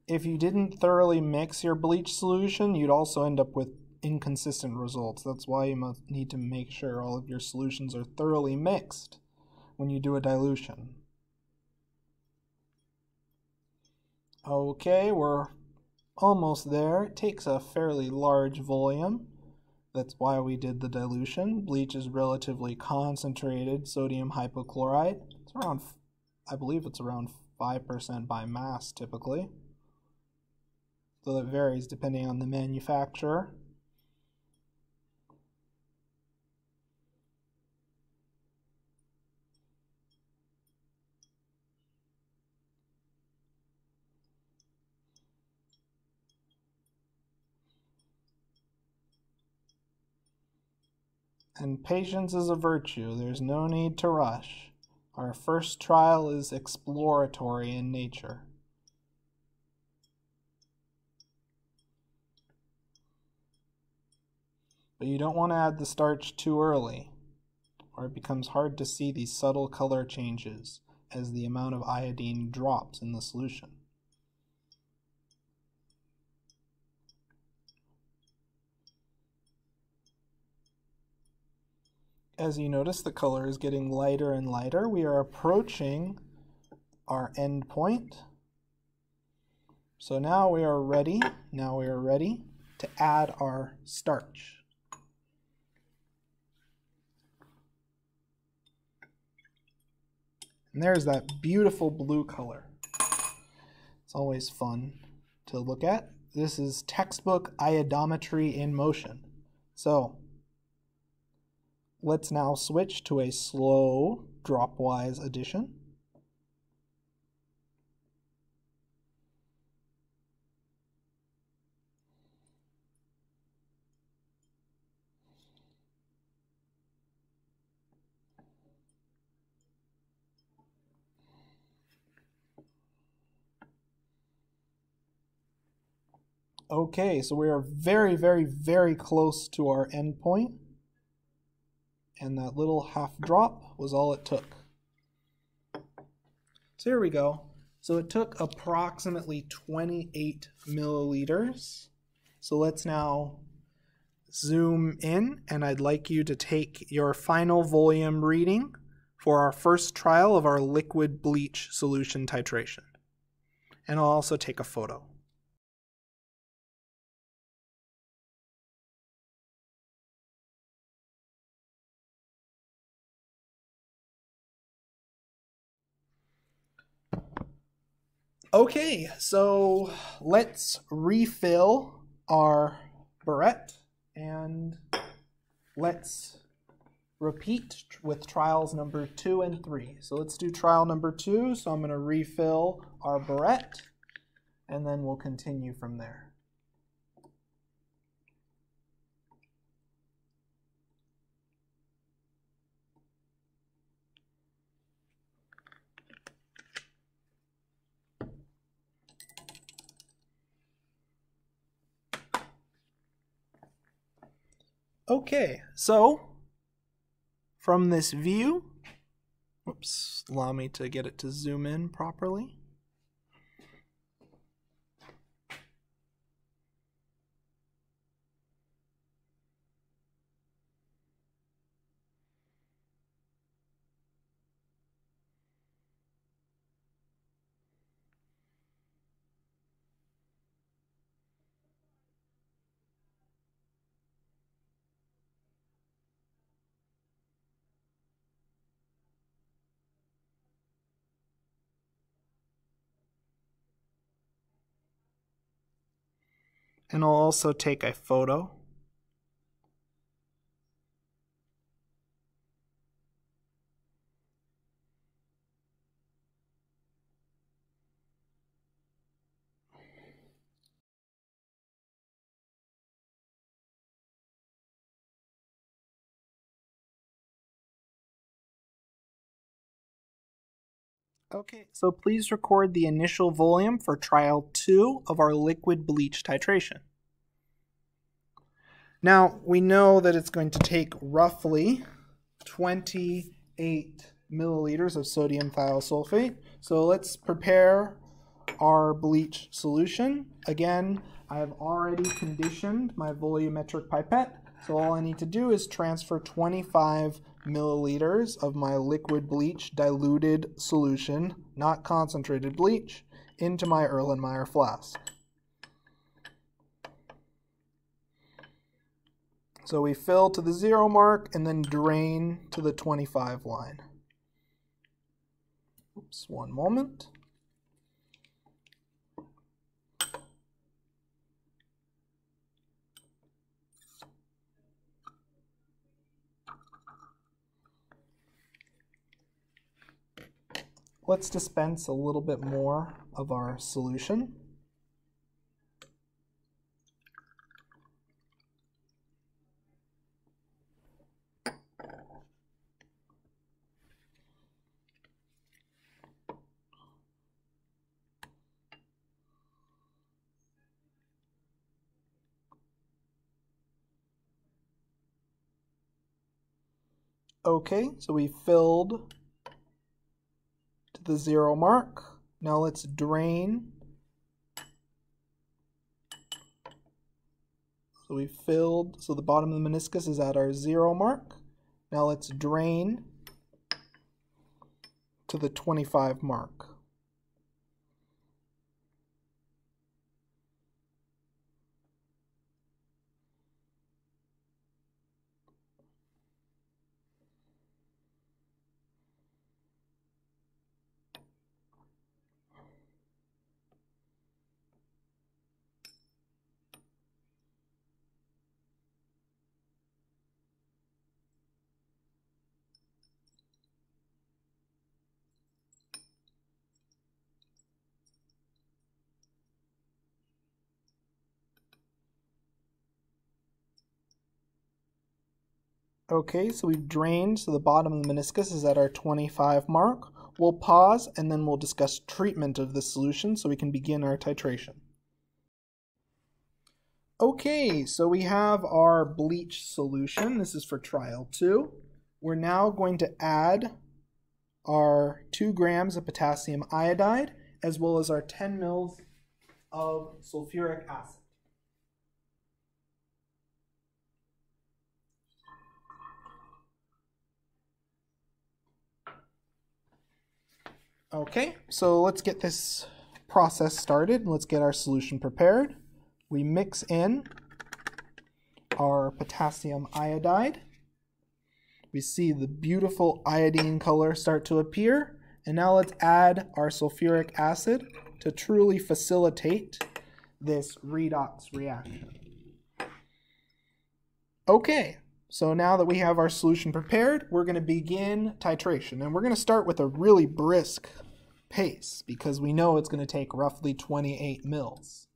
If you didn't thoroughly mix your bleach solution, you'd also end up with inconsistent results. That's why you must need to make sure all of your solutions are thoroughly mixed when you do a dilution. Okay, we're almost there. It takes a fairly large volume. That's why we did the dilution. Bleach is relatively concentrated sodium hypochlorite. It's around, I believe it's around 5% by mass typically so it varies depending on the manufacturer. And patience is a virtue. There's no need to rush. Our first trial is exploratory in nature. But you don't want to add the starch too early, or it becomes hard to see these subtle color changes as the amount of iodine drops in the solution. As you notice, the color is getting lighter and lighter. We are approaching our end point. So now we are ready. Now we are ready to add our starch. And there's that beautiful blue color. It's always fun to look at. This is textbook iodometry in motion. So let's now switch to a slow dropwise addition. Okay, so we are very, very, very close to our endpoint. And that little half drop was all it took. So here we go. So it took approximately 28 milliliters. So let's now zoom in and I'd like you to take your final volume reading for our first trial of our liquid bleach solution titration. And I'll also take a photo. Okay, so let's refill our burette and let's repeat with trials number two and three. So let's do trial number two. So I'm going to refill our burette and then we'll continue from there. Okay, so from this view, whoops, allow me to get it to zoom in properly. And I'll also take a photo. Okay, so please record the initial volume for trial 2 of our liquid bleach titration. Now, we know that it's going to take roughly 28 milliliters of sodium thiosulfate. So let's prepare our bleach solution. Again, I have already conditioned my volumetric pipette. So all I need to do is transfer 25 milliliters of my liquid bleach diluted solution, not concentrated bleach, into my Erlenmeyer flask. So we fill to the zero mark and then drain to the 25 line. Oops, one moment. Let's dispense a little bit more of our solution. Okay, so we filled to the zero mark. Now let's drain. So we filled, so the bottom of the meniscus is at our zero mark. Now let's drain to the 25 mark. Okay, so we've drained, so the bottom of the meniscus is at our 25 mark. We'll pause and then we'll discuss treatment of this solution so we can begin our titration. Okay, so we have our bleach solution. This is for trial two. We're now going to add our 2 grams of potassium iodide as well as our 10 mils of sulfuric acid. Okay, so let's get this process started. Let's get our solution prepared. We mix in our potassium iodide. We see the beautiful iodine color start to appear. And now let's add our sulfuric acid to truly facilitate this redox reaction. Okay, so now that we have our solution prepared, we're going to begin titration. And we're going to start with a really brisk pace because we know it's going to take roughly 28 mils.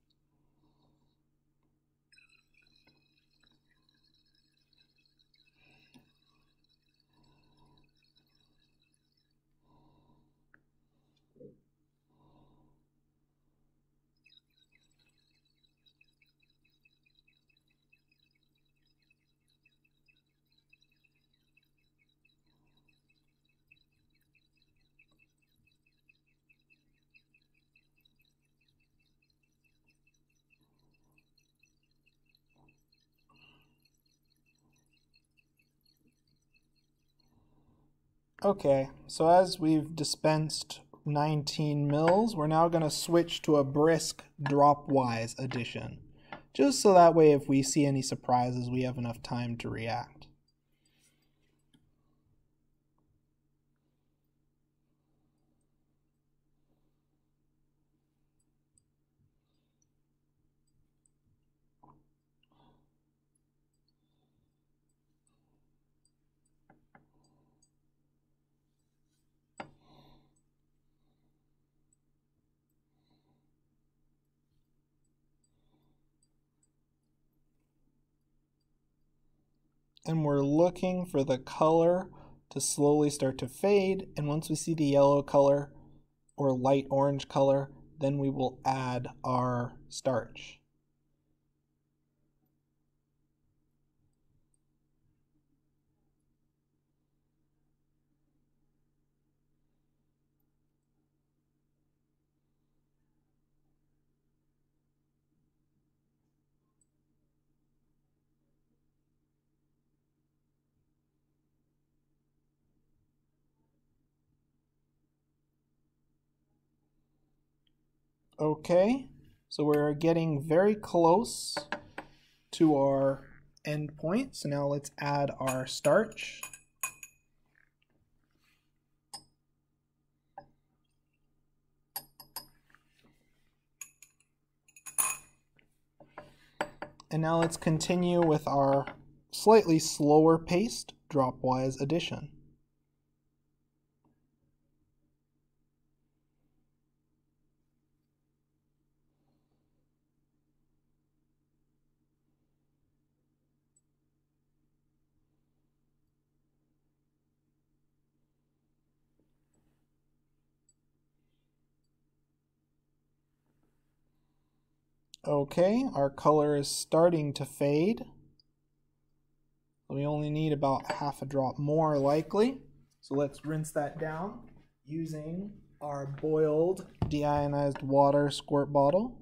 Okay, so as we've dispensed 19 mils, we're now going to switch to a brisk drop-wise addition. Just so that way if we see any surprises, we have enough time to react. And we're looking for the color to slowly start to fade. And once we see the yellow color or light orange color, then we will add our starch. Okay, so we're getting very close to our end point. So now let's add our starch. And now let's continue with our slightly slower paced dropwise addition. Okay, our color is starting to fade. We only need about half a drop more likely. So let's rinse that down using our boiled deionized water squirt bottle.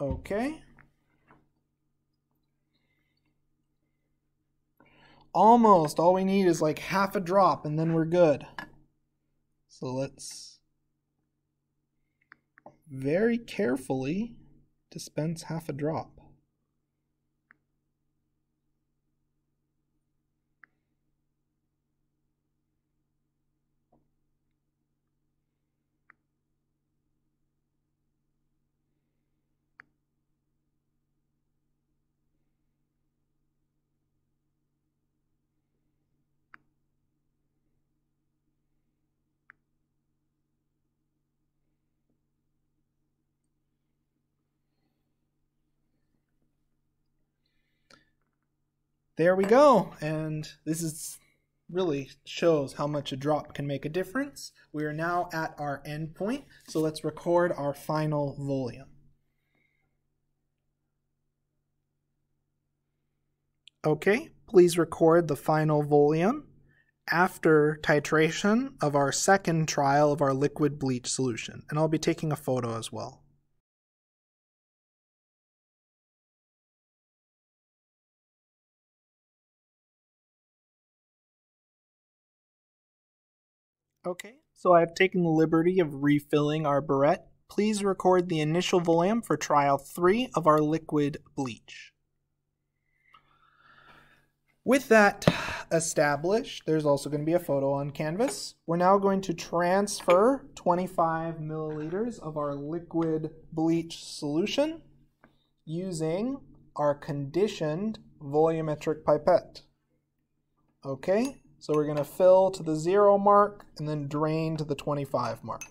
Okay. Almost. All we need is like half a drop and then we're good. So let's very carefully dispense half a drop. There we go. And this is really shows how much a drop can make a difference. We are now at our endpoint, so let's record our final volume. Okay, please record the final volume after titration of our second trial of our liquid bleach solution. And I'll be taking a photo as well. Okay, so I've taken the liberty of refilling our burette. Please record the initial volume for trial 3 of our liquid bleach. With that established, there's also going to be a photo on canvas. We're now going to transfer 25 milliliters of our liquid bleach solution using our conditioned volumetric pipette. Okay, so we're going to fill to the zero mark and then drain to the 25 mark.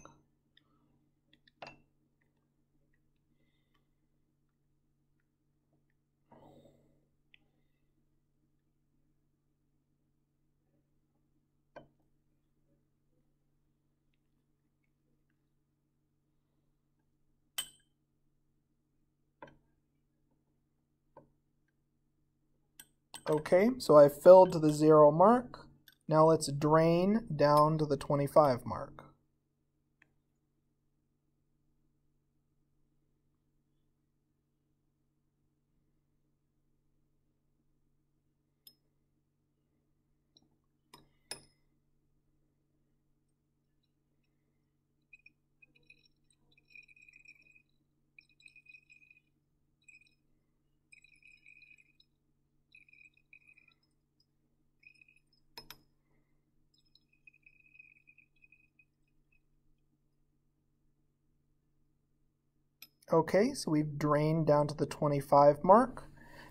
Okay, so I filled to the zero mark. Now let's drain down to the 25 mark. Okay, so we've drained down to the 25 mark.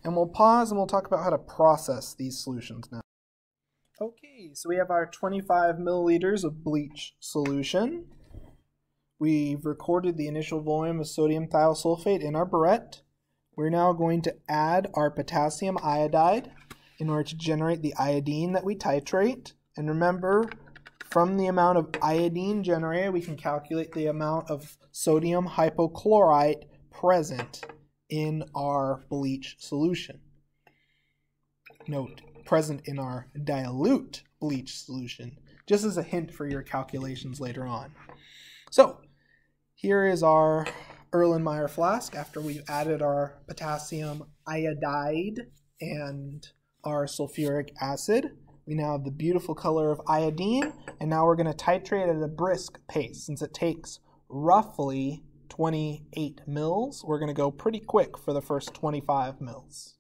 And we'll pause and we'll talk about how to process these solutions now. Okay, so we have our 25 milliliters of bleach solution. We've recorded the initial volume of sodium thiosulfate in our burette. We're now going to add our potassium iodide in order to generate the iodine that we titrate. And remember, from the amount of iodine generated, we can calculate the amount of sodium hypochlorite present in our bleach solution. Note, present in our dilute bleach solution, just as a hint for your calculations later on. So, here is our Erlenmeyer flask after we've added our potassium iodide and our sulfuric acid. We now have the beautiful color of iodine, and now we're going to titrate at a brisk pace. Since it takes roughly 28 mils, we're going to go pretty quick for the first 25 mils.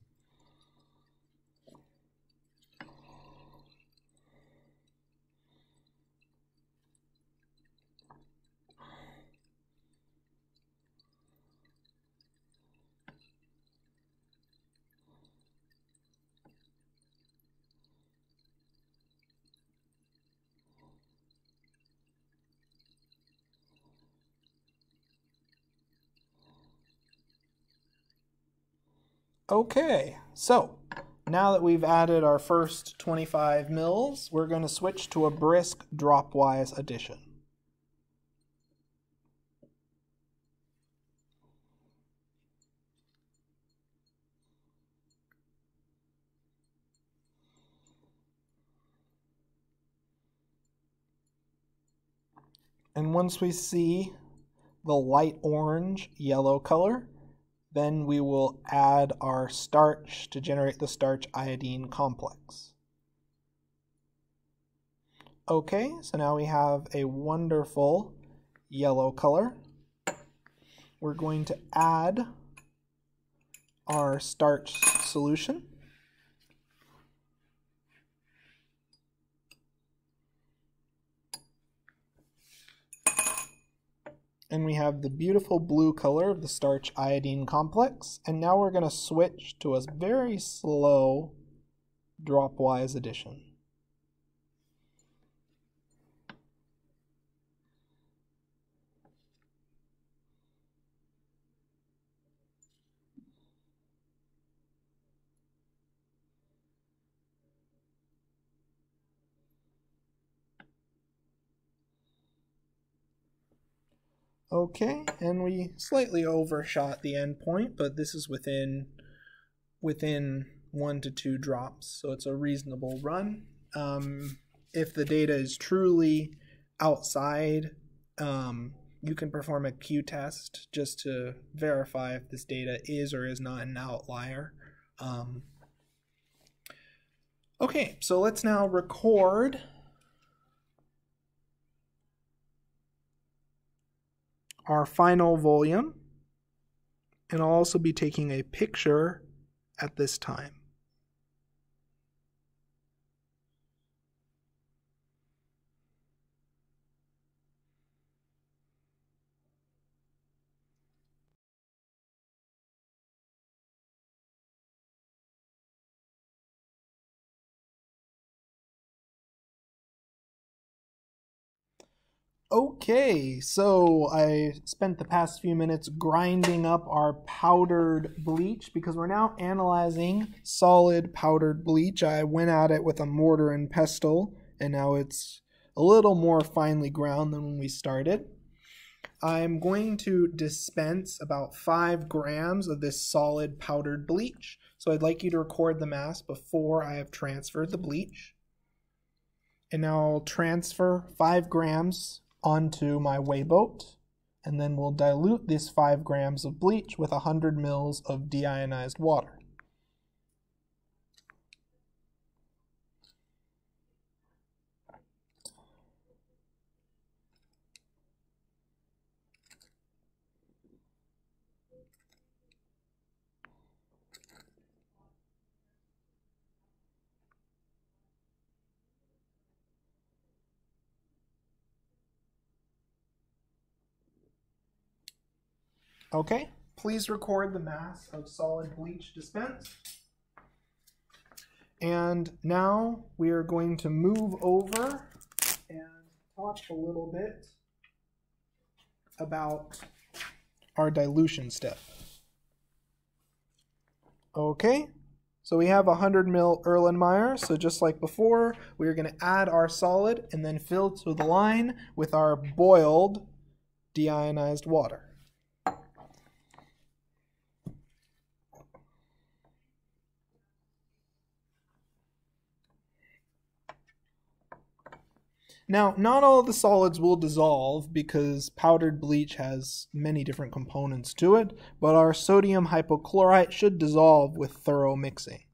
Okay, so now that we've added our first 25 mils, we're going to switch to a brisk dropwise addition. And once we see the light orange yellow color, then we will add our starch to generate the starch iodine complex. Okay, so now we have a wonderful yellow color. We're going to add our starch solution. And we have the beautiful blue color of the starch iodine complex. And now we're going to switch to a very slow dropwise addition. Okay, and we slightly overshot the endpoint, but this is within within one to two drops, so it's a reasonable run. Um, if the data is truly outside, um, you can perform a Q test just to verify if this data is or is not an outlier. Um, okay, so let's now record our final volume and I'll also be taking a picture at this time. Okay, so I spent the past few minutes grinding up our powdered bleach because we're now analyzing solid powdered bleach. I went at it with a mortar and pestle, and now it's a little more finely ground than when we started. I'm going to dispense about five grams of this solid powdered bleach. So I'd like you to record the mass before I have transferred the bleach. And now I'll transfer five grams onto my weigh boat and then we'll dilute this 5 grams of bleach with 100 mils of deionized water. Okay, please record the mass of solid bleach dispensed. And now we are going to move over and talk a little bit about our dilution step. Okay, so we have 100 mil Erlenmeyer. So just like before, we're going to add our solid and then fill to the line with our boiled deionized water. Now, not all the solids will dissolve because powdered bleach has many different components to it, but our sodium hypochlorite should dissolve with thorough mixing.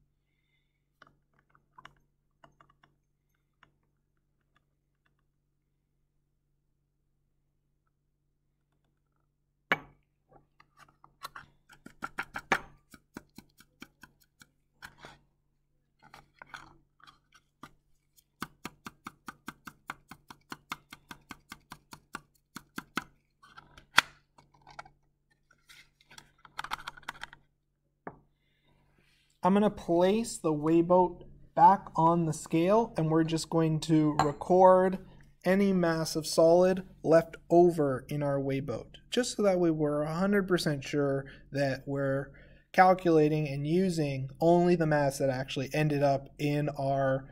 I'm going to place the weighboat back on the scale and we're just going to record any mass of solid left over in our weighboat just so that way we're 100% sure that we're calculating and using only the mass that actually ended up in our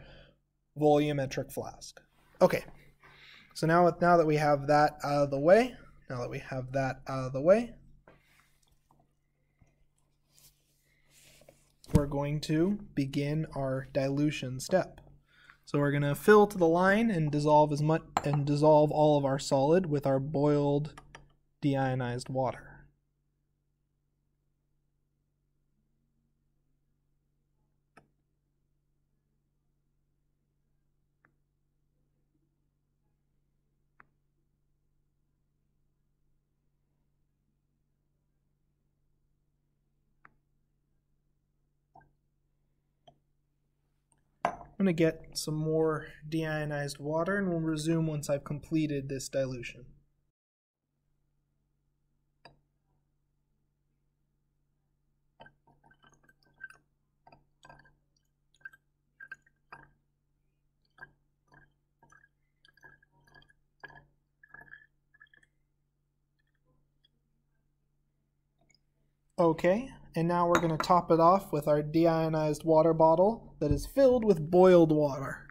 volumetric flask. Okay, so now, with, now that we have that out of the way, now that we have that out of the way, we're going to begin our dilution step. So we're going to fill to the line and dissolve as much and dissolve all of our solid with our boiled deionized water. I'm going to get some more deionized water and we'll resume once I've completed this dilution. Okay, and now we're going to top it off with our deionized water bottle that is filled with boiled water.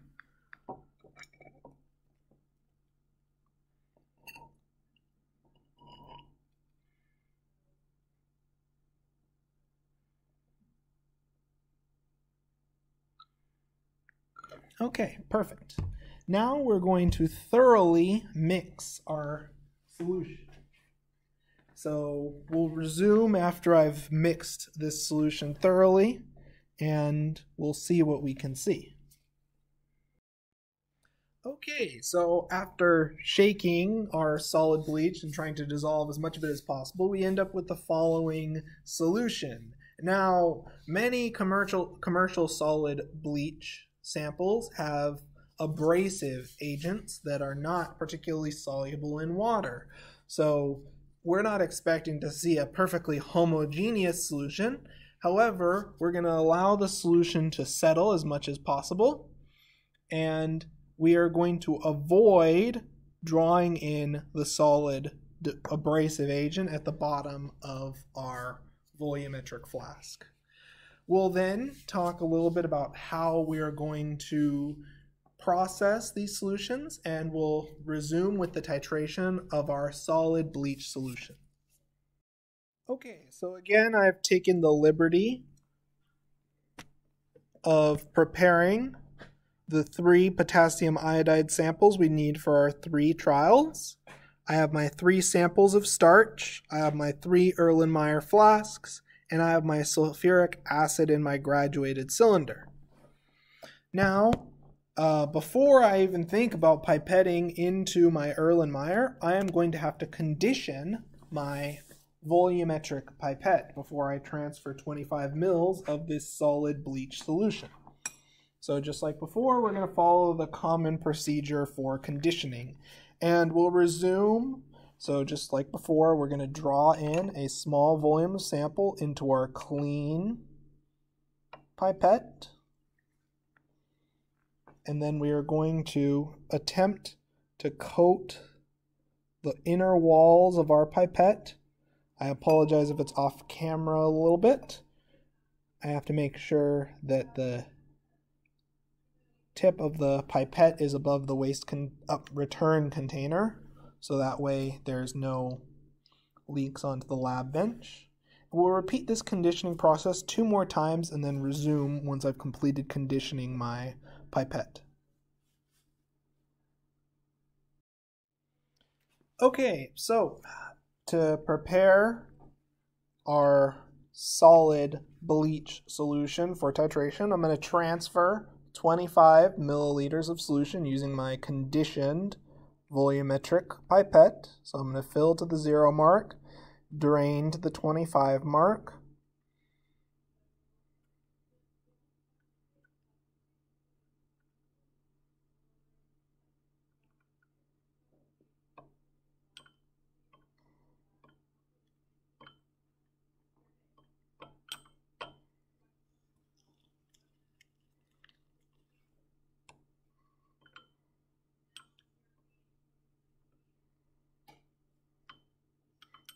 Okay, perfect. Now we're going to thoroughly mix our solution. So we'll resume after I've mixed this solution thoroughly and we'll see what we can see. Okay, so after shaking our solid bleach and trying to dissolve as much of it as possible, we end up with the following solution. Now, many commercial commercial solid bleach samples have abrasive agents that are not particularly soluble in water. So we're not expecting to see a perfectly homogeneous solution. However, we're going to allow the solution to settle as much as possible. And we are going to avoid drawing in the solid abrasive agent at the bottom of our volumetric flask. We'll then talk a little bit about how we are going to process these solutions and we'll resume with the titration of our solid bleach solution. Okay, so again, I've taken the liberty of preparing the three potassium iodide samples we need for our three trials. I have my three samples of starch, I have my three Erlenmeyer flasks, and I have my sulfuric acid in my graduated cylinder. Now, uh, before I even think about pipetting into my Erlenmeyer, I am going to have to condition my volumetric pipette before I transfer 25 mils of this solid bleach solution. So just like before, we're going to follow the common procedure for conditioning. And we'll resume. So just like before, we're going to draw in a small volume sample into our clean pipette and then we are going to attempt to coat the inner walls of our pipette. I apologize if it's off camera a little bit. I have to make sure that the tip of the pipette is above the waste con return container so that way there's no leaks onto the lab bench. We'll repeat this conditioning process two more times and then resume once I've completed conditioning my pipette. Okay, so to prepare our solid bleach solution for titration, I'm going to transfer 25 milliliters of solution using my conditioned volumetric pipette. So I'm going to fill to the zero mark, drain to the 25 mark,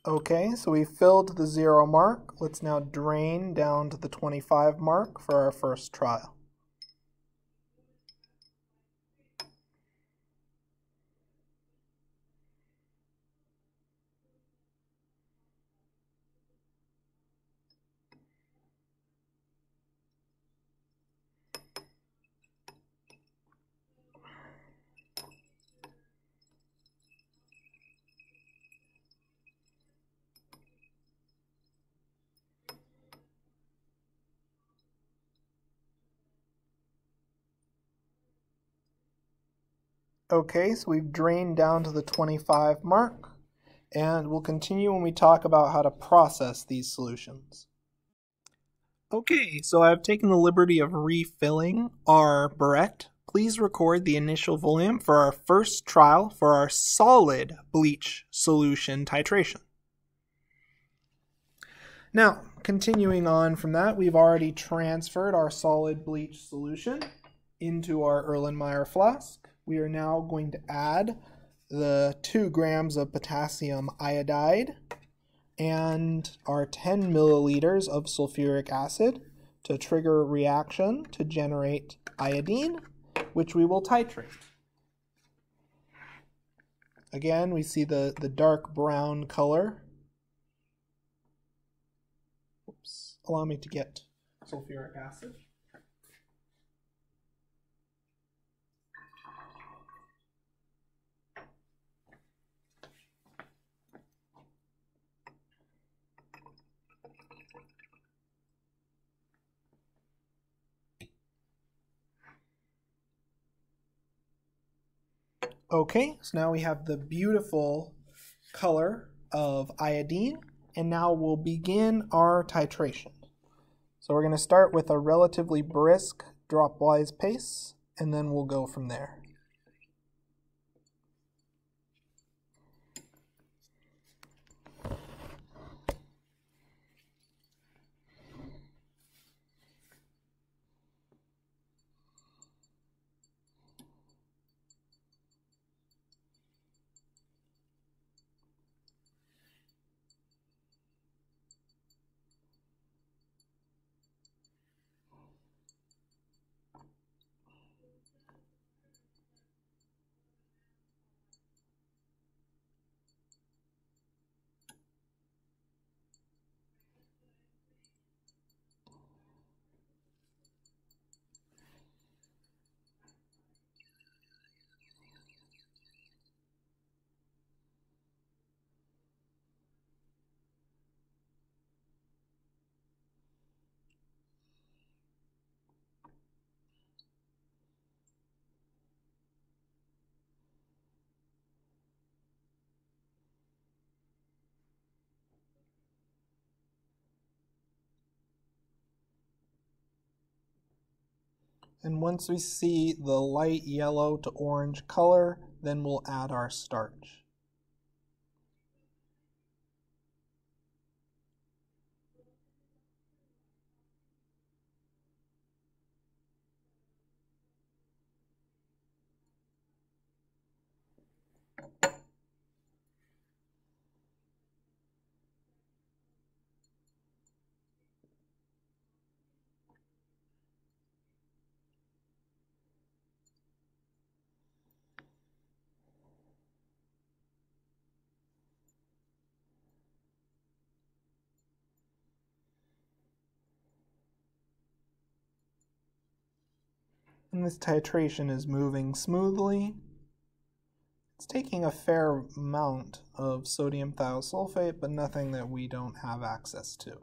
Okay, so we filled the zero mark. Let's now drain down to the 25 mark for our first trial. Okay, so we've drained down to the 25 mark, and we'll continue when we talk about how to process these solutions. Okay, so I've taken the liberty of refilling our burette. Please record the initial volume for our first trial for our solid bleach solution titration. Now, continuing on from that, we've already transferred our solid bleach solution into our Erlenmeyer flask. We are now going to add the 2 grams of potassium iodide and our 10 milliliters of sulfuric acid to trigger a reaction to generate iodine, which we will titrate. Again, we see the, the dark brown color. Oops, allow me to get sulfuric acid. Okay, so now we have the beautiful color of iodine, and now we'll begin our titration. So we're going to start with a relatively brisk dropwise pace, and then we'll go from there. And once we see the light yellow to orange color, then we'll add our starch. And this titration is moving smoothly. It's taking a fair amount of sodium thiosulfate, but nothing that we don't have access to.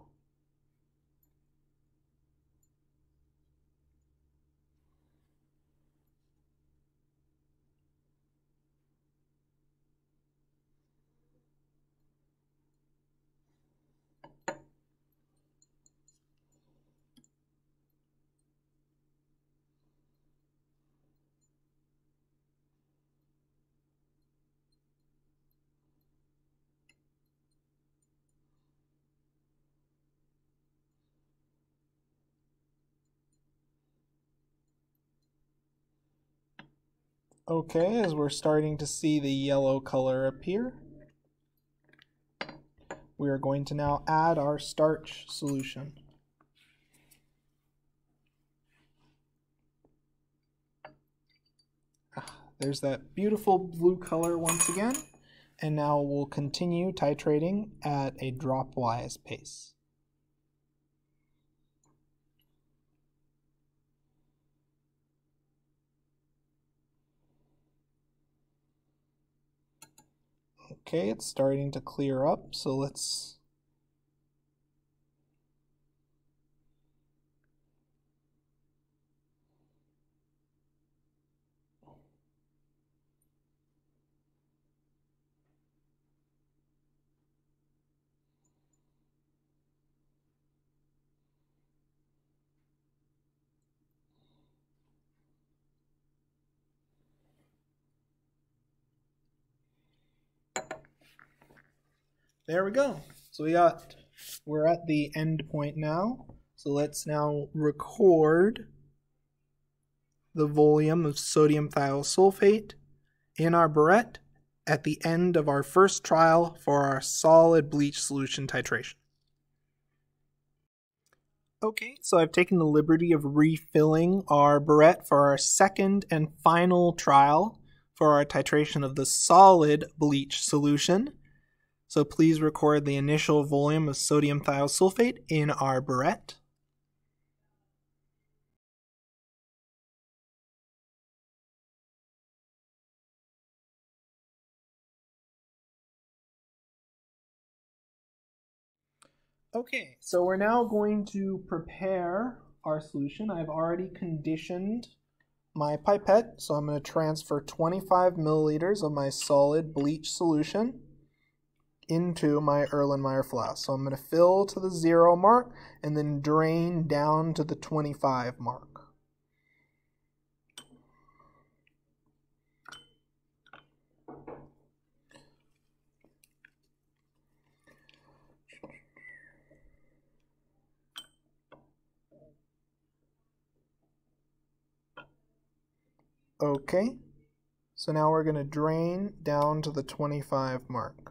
Okay, as we're starting to see the yellow color appear, we are going to now add our starch solution. Ah, there's that beautiful blue color once again, and now we'll continue titrating at a dropwise pace. Okay, it's starting to clear up, so let's There we go. So we got, we're at the end point now. So let's now record the volume of sodium thiosulfate in our burette at the end of our first trial for our solid bleach solution titration. Okay, so I've taken the liberty of refilling our burette for our second and final trial for our titration of the solid bleach solution. So please record the initial volume of sodium thiosulfate in our burette. Okay, so we're now going to prepare our solution. I've already conditioned my pipette, so I'm going to transfer 25 milliliters of my solid bleach solution into my Erlenmeyer flask. So I'm going to fill to the zero mark and then drain down to the 25 mark. Okay. So now we're going to drain down to the 25 mark.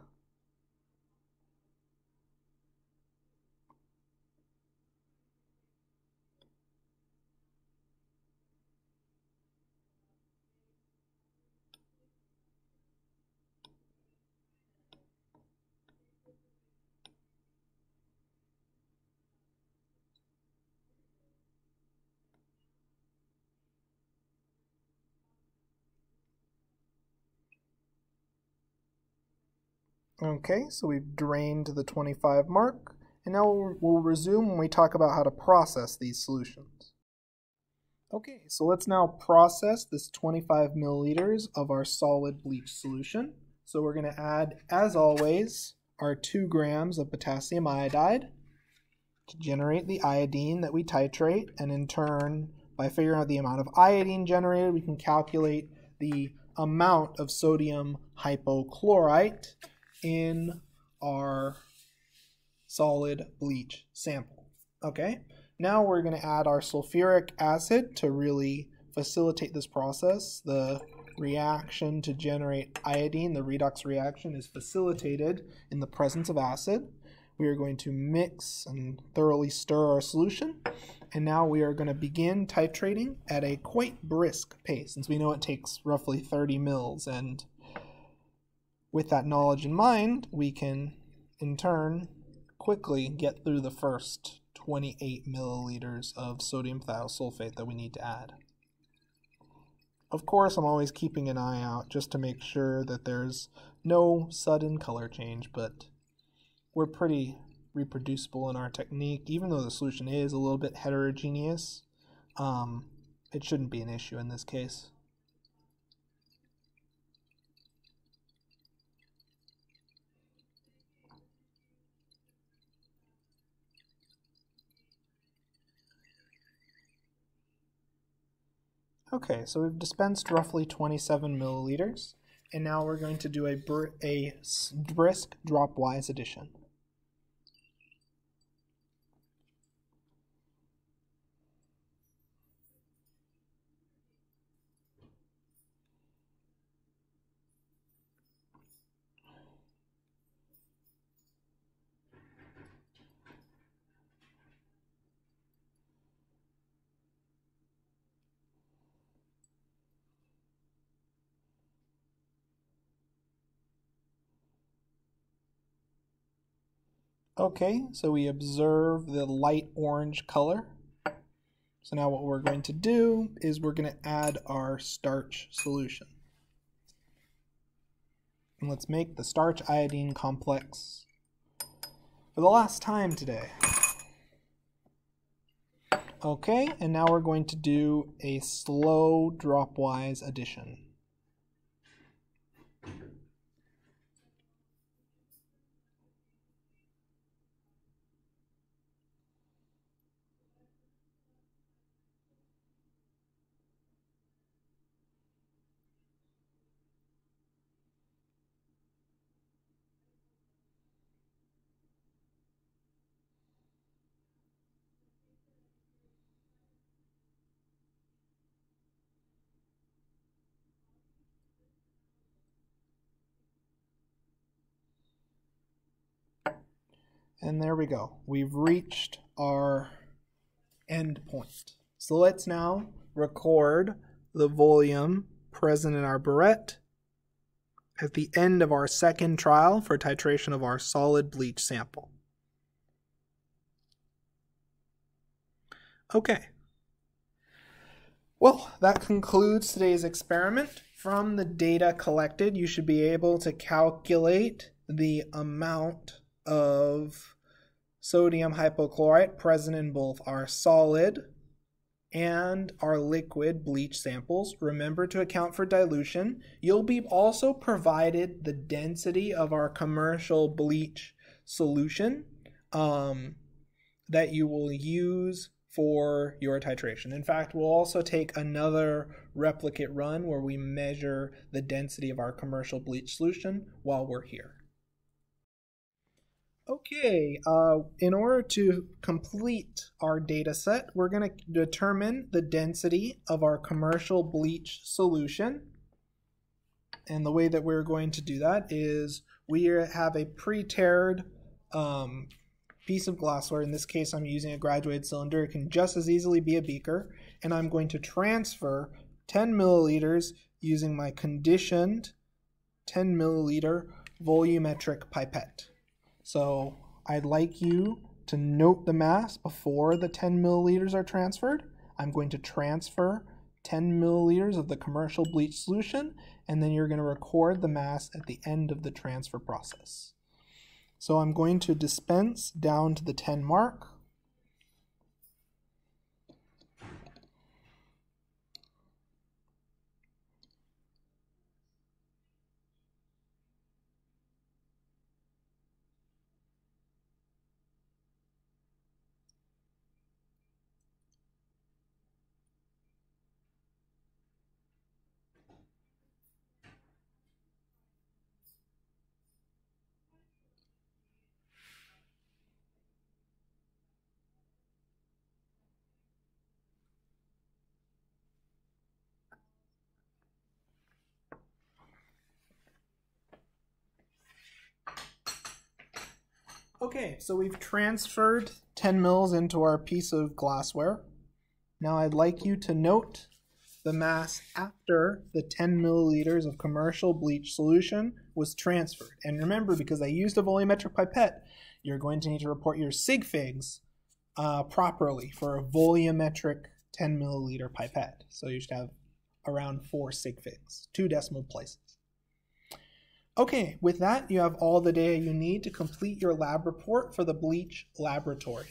Okay, so we've drained the 25 mark, and now we'll, resume when we talk about how to process these solutions. Okay, so let's now process this 25 milliliters of our solid bleach solution. So we're going to add, as always, our 2 grams of potassium iodide to generate the iodine that we titrate, and in turn, by figuring out the amount of iodine generated, we can calculate the amount of sodium hypochlorite in our solid bleach sample. Okay, now we're going to add our sulfuric acid to really facilitate this process. The reaction to generate iodine, the redox reaction, is facilitated in the presence of acid. We are going to mix and thoroughly stir our solution. And now we are going to begin titrating at a quite brisk pace, since we know it takes roughly 30 mils and with that knowledge in mind, we can in turn quickly get through the first 28 milliliters of sodium thiosulfate that we need to add. Of course, I'm always keeping an eye out just to make sure that there's no sudden color change, but we're pretty reproducible in our technique. Even though the solution is a little bit heterogeneous, um, it shouldn't be an issue in this case. Okay, so we've dispensed roughly 27 milliliters, and now we're going to do a, a brisk dropwise addition. Okay, so we observe the light orange color. So now what we're going to do is we're going to add our starch solution. And let's make the starch iodine complex for the last time today. Okay, and now we're going to do a slow dropwise addition. And there we go. We've reached our end point. So let's now record the volume present in our burette at the end of our second trial for titration of our solid bleach sample. Okay. Well, that concludes today's experiment. From the data collected, you should be able to calculate the amount of sodium hypochlorite present in both our solid and our liquid bleach samples. Remember to account for dilution. You'll be also provided the density of our commercial bleach solution um, that you will use for your titration. In fact, we'll also take another replicate run where we measure the density of our commercial bleach solution while we're here. Okay, uh, in order to complete our data set, we're going to determine the density of our commercial bleach solution. And the way that we're going to do that is we have a pre-tared um, piece of glassware. In this case, I'm using a graduated cylinder. It can just as easily be a beaker. And I'm going to transfer 10 milliliters using my conditioned 10 milliliter volumetric pipette. So I'd like you to note the mass before the 10 milliliters are transferred. I'm going to transfer 10 milliliters of the commercial bleach solution, and then you're going to record the mass at the end of the transfer process. So I'm going to dispense down to the 10 mark. Okay, so we've transferred 10 mils into our piece of glassware. Now I'd like you to note the mass after the 10 milliliters of commercial bleach solution was transferred. And remember, because I used a volumetric pipette, you're going to need to report your sig figs uh, properly for a volumetric 10 milliliter pipette. So you should have around four sig figs, two decimal places. Okay, with that, you have all the data you need to complete your lab report for the Bleach Laboratory.